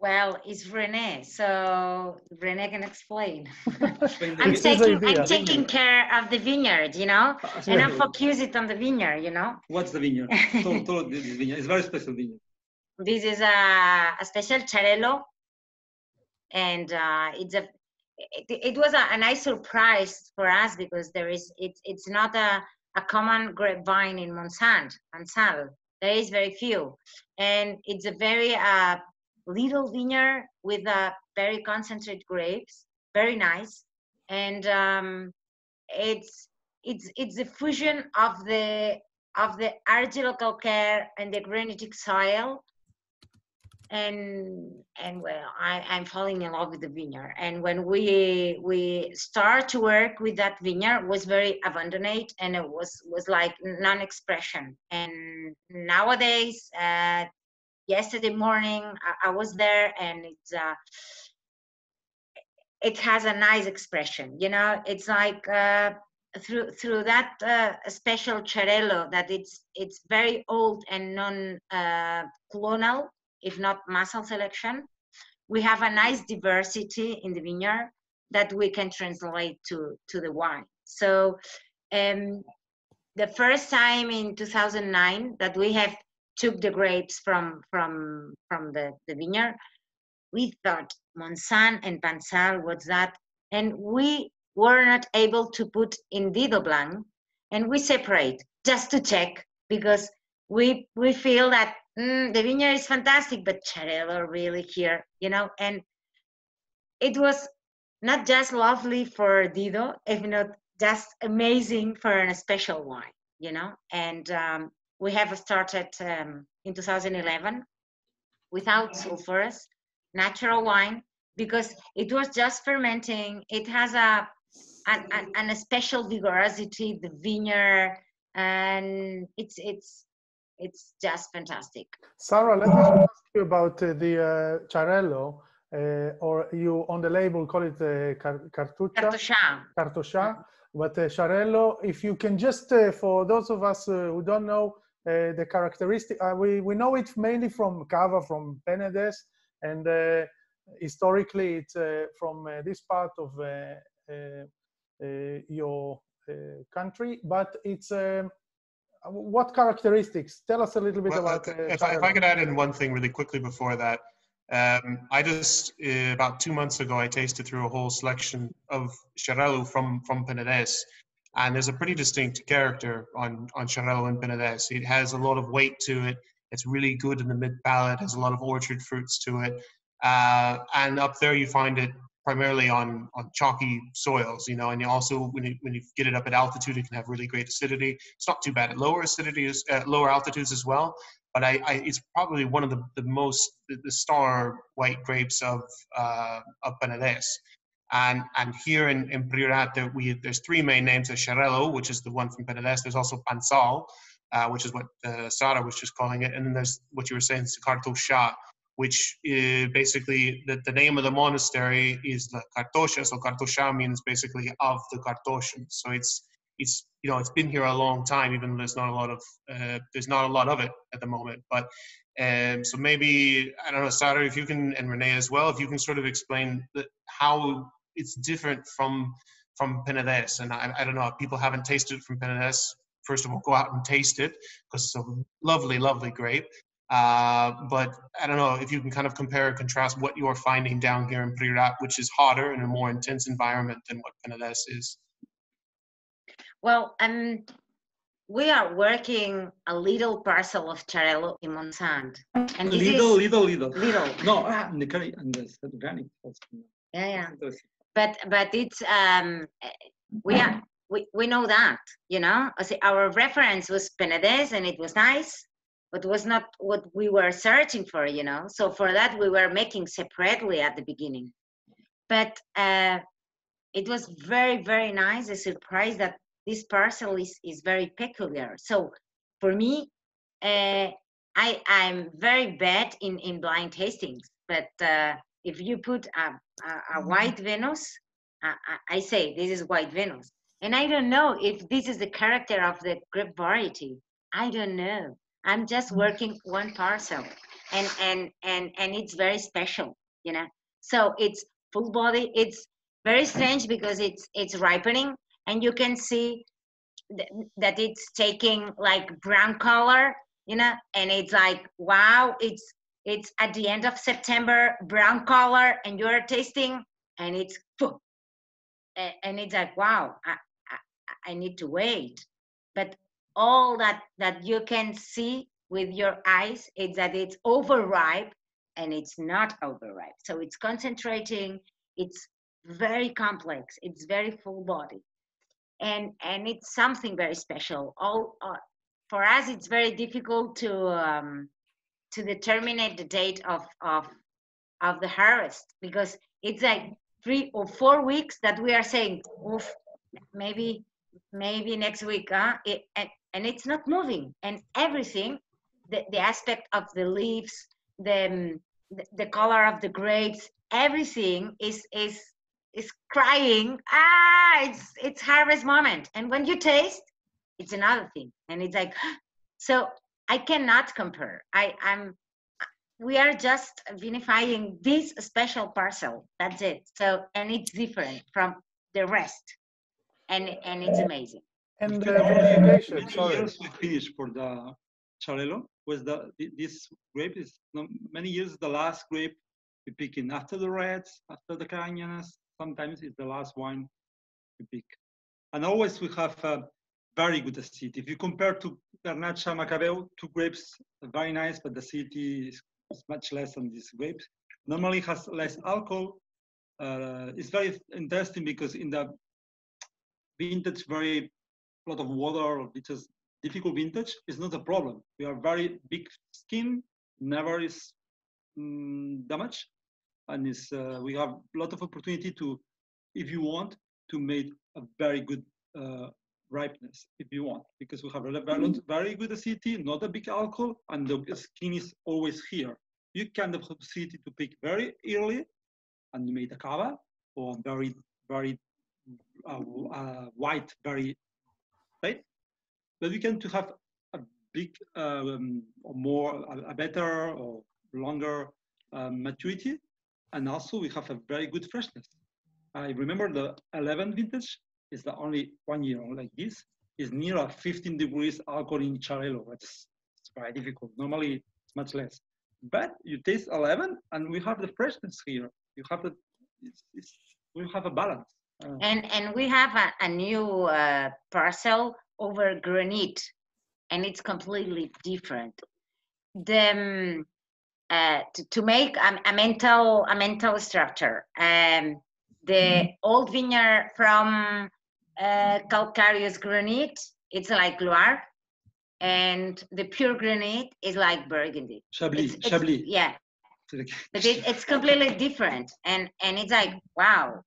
well it's rene so rene can explain Explain I'm taking. I'm taking care of the vineyard, you know, and I'm so focused on the vineyard, you know. What's the vineyard? Tell, tell this vineyard. It's very special vineyard. This is a, a special Xarel·lo, and uh, it's a it, it was a, a nice surprise for us because there is it's it's not a, a common grapevine in Montsant, Mansal. There is very few, and it's a very uh, little vineyard with a very concentrated grapes, very nice, and um, it's it's it's the fusion of the of the argilo-calcaire and the granitic soil and and well I, i'm falling in love with the vineyard. And when we we start to work with that vineyard was very abandoned and it was was like non-expression. And nowadays uh, yesterday morning I, I was there and it's uh, it has a nice expression you know? It's like uh, through through that uh, special Xarel·lo that it's it's very old and non uh, clonal if not muscle selection. We have a nice diversity in the vineyard that we can translate to to the wine. So um, the first time in 2009 that we have took the grapes from from from the, the vineyard we thought Montsant and Pansal was that? And we were not able to put in Dido Blanc and we separate just to check because we we feel that mm, the vineyard is fantastic but Xarel·lo really here you know and it was not just lovely for Dido if not just amazing for a special wine you know and um, we have started um, in 2011 without sulfurs natural wine because it was just fermenting. It has a an, an, an a special vigorosity the vineyard and it's it's it's just fantastic. Sarah, let me ask you about uh, the uh, Xarel·lo, uh, or you on the label call it uh, car- Cartoixà. But uh, Xarel·lo, if you can just, uh, for those of us uh, who don't know uh, the characteristic, uh, we, we know it mainly from Cava, from Penedès, and uh, historically it's from this part of your country, but it's um, what characteristics? Tell us a little bit well, about. Uh, if, I, if, I, could add in one thing really quickly before that, um, I just uh, about two months ago I tasted through a whole selection of Xarel·lo from from Penedès, and there's a pretty distinct character on on Xarel·lo and Penedès. It has a lot of weight to it. It's really good in the mid palate. Has a lot of orchard fruits to it, uh, and up there you find it primarily on on chalky soils, you know, and you also when you when you get it up at altitude, it can have really great acidity. It's not too bad at lower acidity, uh, lower altitudes as well. But I, I, it's probably one of the, the most the, star white grapes of uh, of Penedès. And and here in, in Priorat, there we there's three main names: there's Xarel·lo, which is the one from Penedès. There's also Pansal, uh, which is what uh, Sarah was just calling it, and then there's what you were saying, Cartoixà, which uh, basically the, the name of the monastery is the Cartoixa. So Cartoixà means basically of the Carthusians. So it's it's you know it's been here a long time, even though there's not a lot of uh, there's not a lot of it at the moment. But um, so maybe I don't know, Sarah, if you can and Rene as well, if you can sort of explain how it's different from from Penedès. And I, I don't know if people haven't tasted it from Penedès. First of all, go out and taste it because it's a lovely, lovely grape. Uh, but I don't know if you can kind of compare and contrast what you're finding down here in Priorat, which is hotter and a more intense environment than what Penedès is. Well, um, we are working a little parcel of Xarel·lo in Montsant. And little, is, little, little. Little. No, ah, in the, and the organic. Yeah, yeah. But but it's um, we are we, we know that you know. Our reference was Penedès, and it was nice but was not what we were searching for, you know. So for that, we were making separately at the beginning. But uh, it was very, very nice, a surprise that this parcel is, is very peculiar. So for me, uh, I, I'm very bad in, in blind tastings, but uh, if you put a, a, a mm-hmm. white Venus, I, I say this is white Venus. And I don't know if this is the character of the grape variety. I don't know. I'm just mm. working one parcel and and and and it's very special, you know. So it's full body. It's very strange because it's it's ripening and you can see th- that it's taking like brown color, you know, and it's like wow, it's it's at the end of September, brown color, and you're tasting, and it's and it's like wow, I, I, I need to wait. But all that that you can see with your eyes is that it's overripe and it's not overripe. So it's concentrating it's very complex it's very full body. And and it's something very special. All uh, for us it's very difficult to um, to determine the date of of of the harvest because it's like three or four weeks that we are saying Oof, maybe maybe next week huh? It, and, it's not moving. And everything the, the aspect of the leaves the, um, the, the color of the grapes everything is is is crying. Ah it's it's harvest moment. And when you taste it's another thing. And it's like so i cannot compare. I i'm we are just vinifying this special parcel. That's it. So and it's different from the rest. And and it's amazing and the vinification sorry. years we finished for the Xarel·lo was the this grape is many years the last grape we pick in after the reds after the Caragnanes sometimes it's the last wine we pick. And always we have a very good acidity. If you compare to Garnacha Macabeu two grapes very nice but the acidity is, is much less than these grapes. Normally has less alcohol. Uh, it's very interesting because in the vintage very a lot of water which is difficult vintage is not a problem. We are very big skin, never is um, damaged, and is uh, we have a lot of opportunity to, if you want, to make a very good uh, ripeness if you want, because we have a very, very good acidity, not a big alcohol, and the skin is always here. You can have the possibility to pick very early and make a cava or very, very uh, uh, white very but we can to have a big um, or more a, a, better or longer um, maturity, and also we have a very good freshness. I remember the 11 vintage is the only one year old like this is near a 15 degrees alcohol in Xarel·lo. It's, it's very difficult. Normally it's much less. But you taste 11 and we have the freshness here. You have the, it's, it's, we have a balance. Uh, and and we have a, a new uh, parcel over granite and it's completely different. The, um, uh, to, to make a, a, mental a mental structure. Um, the mm-hmm. old vineyard from uh, calcareous granite, it's like Loire, and the pure granite is like Burgundy. Chablis, it's, Chablis. Yeah, but it, it's completely different, and and it's like wow,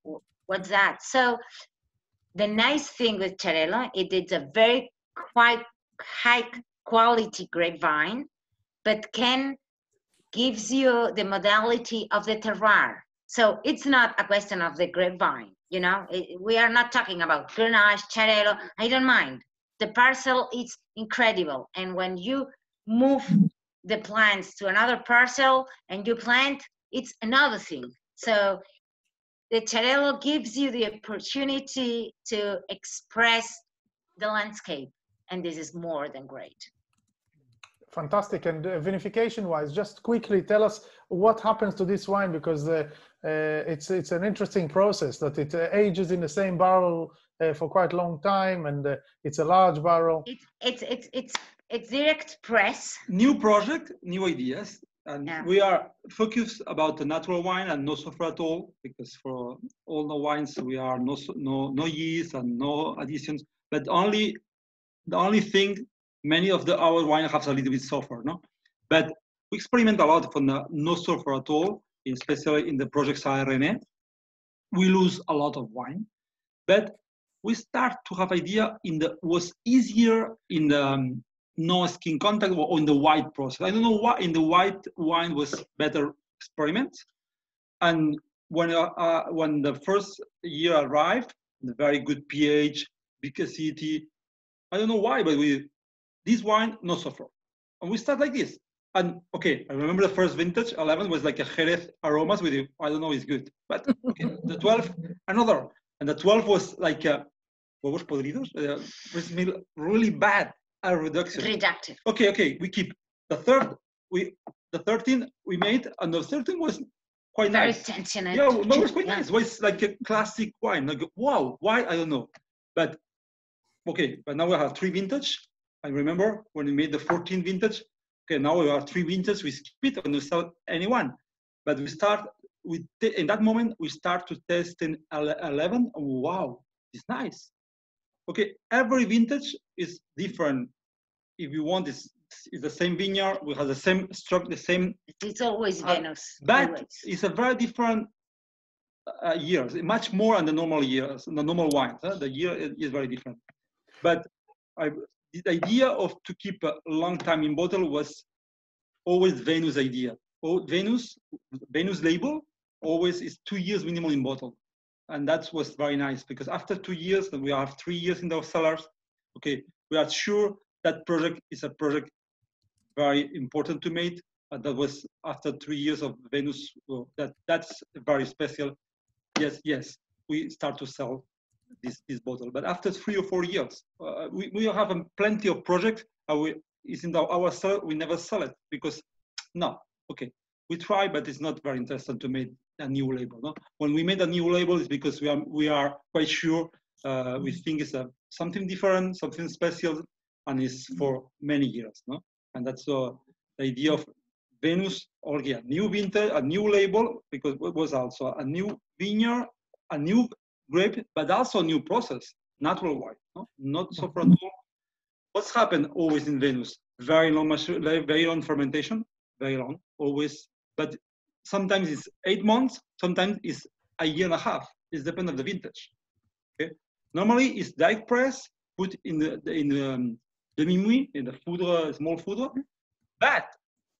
what's that? So the nice thing with Xarel·lo, it is a very quite high quality grapevine, but can gives you the modality of the terroir. So it's not a question of the grapevine, you know. It, we are not talking about Grenache, Xarel·lo. I don't mind. The parcel is incredible, and when you move the plants to another parcel and you plant, it's another thing. So the Xarel·lo gives you the opportunity to express the landscape, and this is more than great. Fantastic. And uh, vinification wise, just quickly tell us what happens to this wine because uh, uh, it's it's an interesting process that it uh, ages in the same barrel uh, for quite a long time, and uh, it's a large barrel. It's it's it's it's it's direct press. New project, new ideas, and yeah. we are focused about the natural wine and no sulfur at all because for all the wines we are no no no yeast and no additions, but only the only thing many of the our wine have a little bit sulfur, no, but we experiment a lot from the no sulfur at all especially in the project Saint we lose a lot of wine, but we start to have idea in the was easier in the um, no skin contact or in the white process. I don't know why in the white wine was better experiment, and when uh, uh, when the first year arrived, the very good pH, big acidity. I don't know why, but we this wine no suffer, and we start like this. And okay, I remember the first vintage, 11 was like a Jerez aromas with you. I don't know, it's good. But okay, the 12, another. And the 12 was like a, was podridos, uh, really bad a reduction. Reductive. Okay, okay, we keep. The third, we the 13 we made, and the 13 was quite Very nice. Tensionate. Yeah, no, it was quite yeah. nice. It was like a classic wine. Like, wow, why? I don't know. But okay, but now we have three vintage. I remember when we made the 14 vintage, okay, now we have three winters, we skip it and we sell anyone. But we start with, in that moment, we start to test in 11. Wow, it's nice. Okay, every vintage is different. If you want, it's, it's the same vineyard, we have the same structure, the same. It's always uh, Venus. But always. it's a very different uh, years, much more than the normal years, the normal wines. Huh? The year is very different. But I, the idea of to keep a long time in bottle was always Venus idea. Oh, Venus, Venus label always is two years minimum in bottle. And that was very nice because after two years, and we have three years in our cellars, okay, we are sure that project is a project very important to make. And that was after three years of Venus, that that's very special. Yes, yes, we start to sell this, this bottle. But after three or four years, uh, we, we have um, plenty of projects. Uh, we, is in our, our sell, we never sell it because no, okay, we try, but it's not very interesting to make a new label. No? When we made a new label, it's because we are we are quite sure uh, we think it's a, something different, something special, and it's for many years. No, and that's uh, the idea of Venus or yeah, new vintage, a new label because it was also a new vineyard, a new grape, but also a new process, natural wine, no? not so for What's happened always in Venus? Very long, very long fermentation, very long, always. But sometimes it's eight months, sometimes it's a year and a half. It depends on the vintage. Okay. Normally, it's direct press, put in the in the um, demi in the foudre, small foudre. But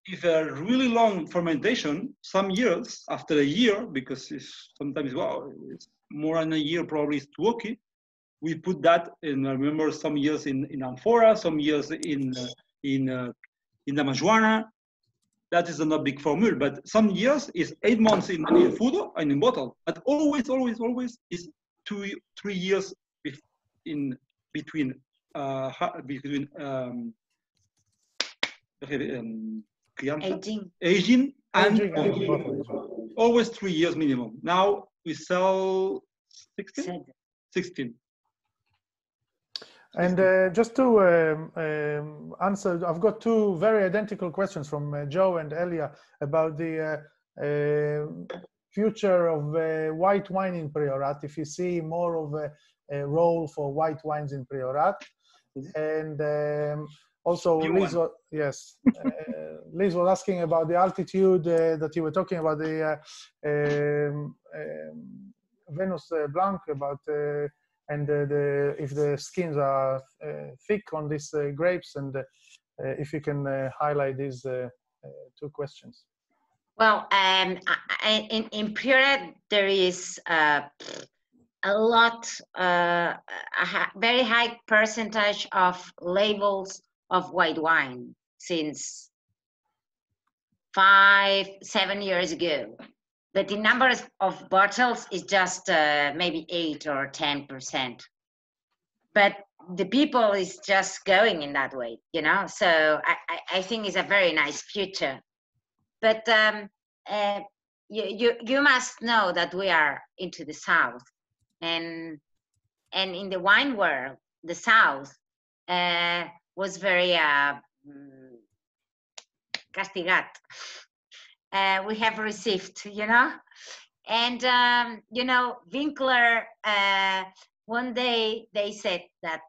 if a really long fermentation, some years after a year, because it's sometimes well, it's more than a year probably it's too okay. we put that in. I remember some years in in amphora, some years in uh, in uh, in the marijuana. That is not big formula, but some years is eight months in, in food and in bottle. But always, always, always is two, three years in between uh, between um, um, aging, aging and always three years minimum. Now we sell 16? 16. And uh, just to um, um, answer, I've got two very identical questions from uh, Joe and Elia about the uh, um, future of uh, white wine in Priorat, if you see more of a, a role for white wines in Priorat. And um, also, Liz, was, yes, uh, Liz was asking about the altitude uh, that you were talking about, the um, um, Venus Blanc, about and uh, the, if the skins are uh, thick on these uh, grapes and if you can highlight these two questions. Well, um, in, in Priorat, there is uh, a lot, uh, a very high percentage of labels of white wine since five, seven years ago but the number of bottles is just uh, maybe 8 or 10%. But the people is just going in that way, you know? So I, I, I think it's a very nice future. But um, uh, you, you, you must know that we are into the South. And, and in the wine world, the South uh, was very uh, mm, castigat uh, we have received, you know. And, um, you know, Winkler, uh, one day they said that,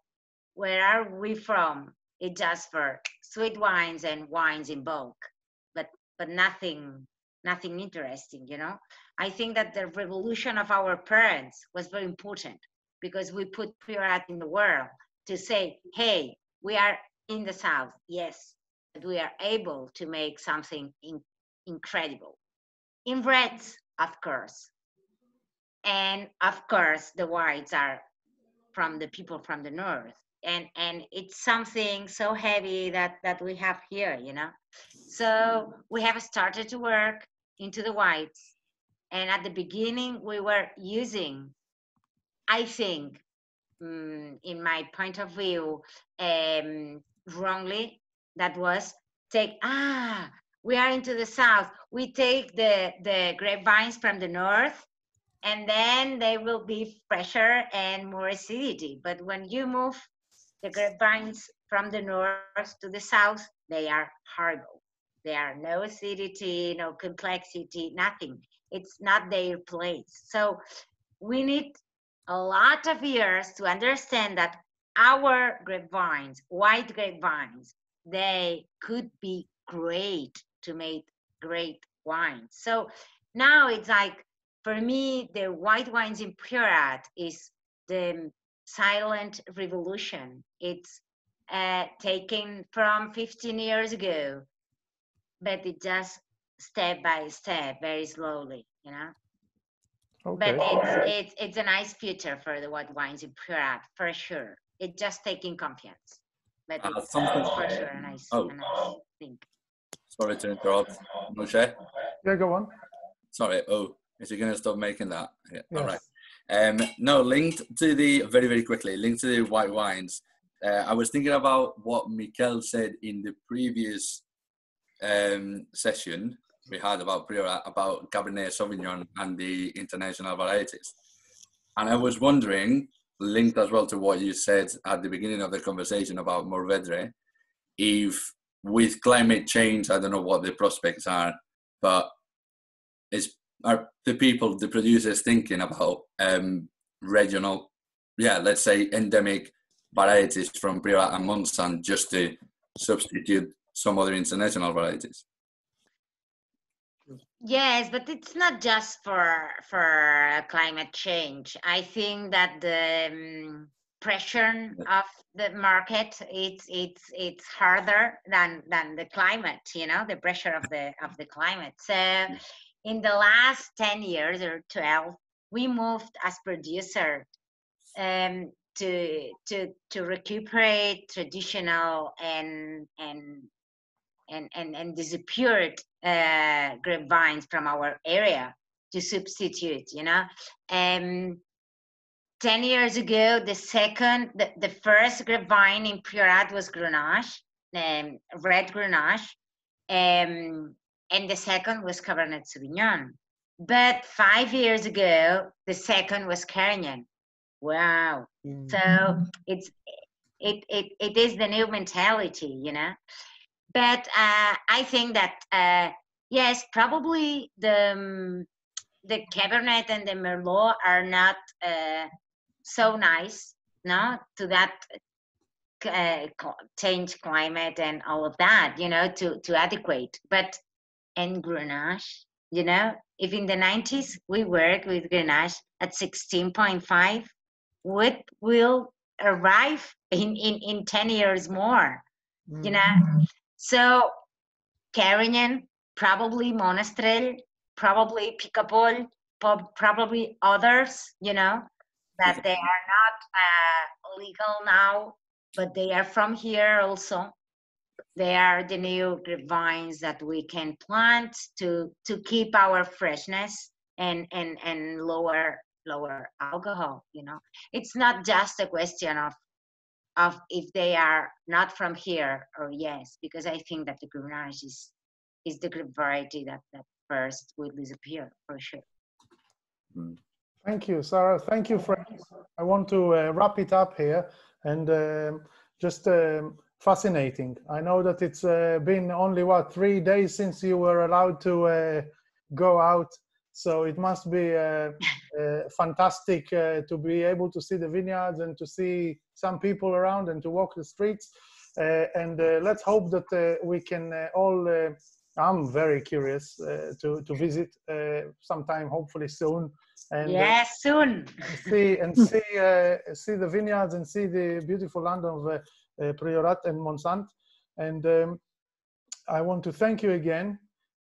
where are we from? It just for sweet wines and wines in bulk, but, but nothing, nothing interesting, you know. I think that the revolution of our parents was very important because we put Priorat in the world to say, hey, we are in the South, yes, but we are able to make something in, incredible. In reds, of course. And of course, the whites are from the people from the north. And, and it's something so heavy that, that we have here, you know. So we have started to work into the whites. And at the beginning, we were using, I think, um, in my point of view, um, wrongly, that was take, ah, we are into the south. We take the, the grapevines from the north and then they will be fresher and more acidity. But when you move the grapevines from the north to the south, they are horrible. There are no acidity, no complexity, nothing. It's not their place. So we need a lot of years to understand that our grapevines, white grapevines, they could be great to make great wine. So now it's like, for me, the white wines in Priorat is the silent revolution. It's uh, taken from 15 years ago, but it just step by step, very slowly, you know. Okay. But it's, it's it's a nice future for the white wines in Priorat, for sure. It's just taking confidence, but uh, it's uh, for sure a nice, oh. a nice thing. Sorry to interrupt, Moshe. Yeah, go on. Sorry. Oh, is he going to stop making that? Yeah. Yes. All right. Um, no, linked to the very very quickly, linked to the white wines. Uh, I was thinking about what Miquel said in the previous um, session we had about about Cabernet Sauvignon and the international varieties, and I was wondering, linked as well to what you said at the beginning of the conversation about Mourvedre, if with climate change, I don't know what the prospects are, but is are the people, the producers, thinking about um, regional, yeah, let's say endemic varieties from Priorat and Montsant just to substitute some other international varieties? Yes, but it's not just for for climate change. I think that the um, pressure of the market it's it's it's harder than than the climate you know the pressure of the of the climate. So in the last 10 years or 12 we moved as producer um, to to to recuperate traditional and and and and, and disappeared uh, grapevines from our area to substitute you know. Um 10 years ago the second the, the first grapevine in priorat was grenache um, red grenache um, and the second was cabernet sauvignon. But five years ago the second was carignan. Wow. Mm. so it's it, it it is the new mentality you know? But uh, i think that uh, yes probably the um, the cabernet and the merlot are not uh, so nice no to that uh, change climate and all of that you know to to adequate. But and grenache you know if in the 90s we work with grenache at 16.5 what will arrive in, in, in 10 years more you know? So carignan probably monastrell probably picapoll probably others you know that they are not uh, legal now but they are from here also. They are the new grapevines that we can plant to to keep our freshness and and and lower lower alcohol you know. It's not just a question of of if they are not from here or yes because i think that the grenache is is the grape variety that that first will disappear for sure Thank you, Sara. Thank you, friends. I want to uh, wrap it up here and um, just um, fascinating. I know that it's uh, been only what three days since you were allowed to uh, go out, so it must be uh, uh, fantastic uh, to be able to see the vineyards and to see some people around and to walk the streets. And let's hope that we can all. I'm very curious to to visit sometime, hopefully soon. And, uh, yes soon see and see uh, see the vineyards and see the beautiful land of uh, uh, Priorat and Montsant. And um, I want to thank you again.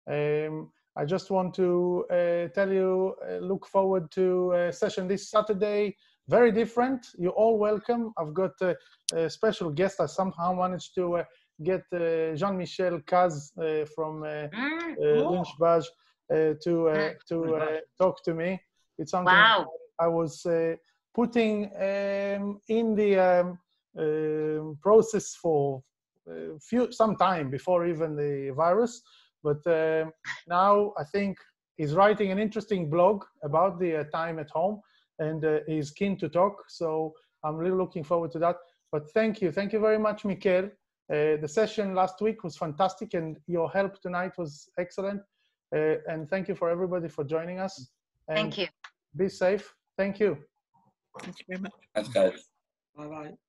Um, I just want to uh, tell you, uh, look forward to a session this Saturday. Very different. You're all welcome. I've got uh, a special guest. I somehow managed to uh, get uh, Jean-Michel Cazes uh, from uh, Mm, uh, cool. Lynch-Bages uh, to uh, Mm. to uh, talk to me. It's something wow I was uh, putting um, in the um, um, process for uh, few some time before even the virus, but um, now I think he's writing an interesting blog about the uh, time at home, and uh, he's keen to talk. So I'm really looking forward to that. But thank you, thank you very much, Miquel. Uh, the session last week was fantastic, and your help tonight was excellent. Uh, and thank you for everybody for joining us. And thank you Be safe. Thank you. Thank you very much. Thanks, guys. Bye bye.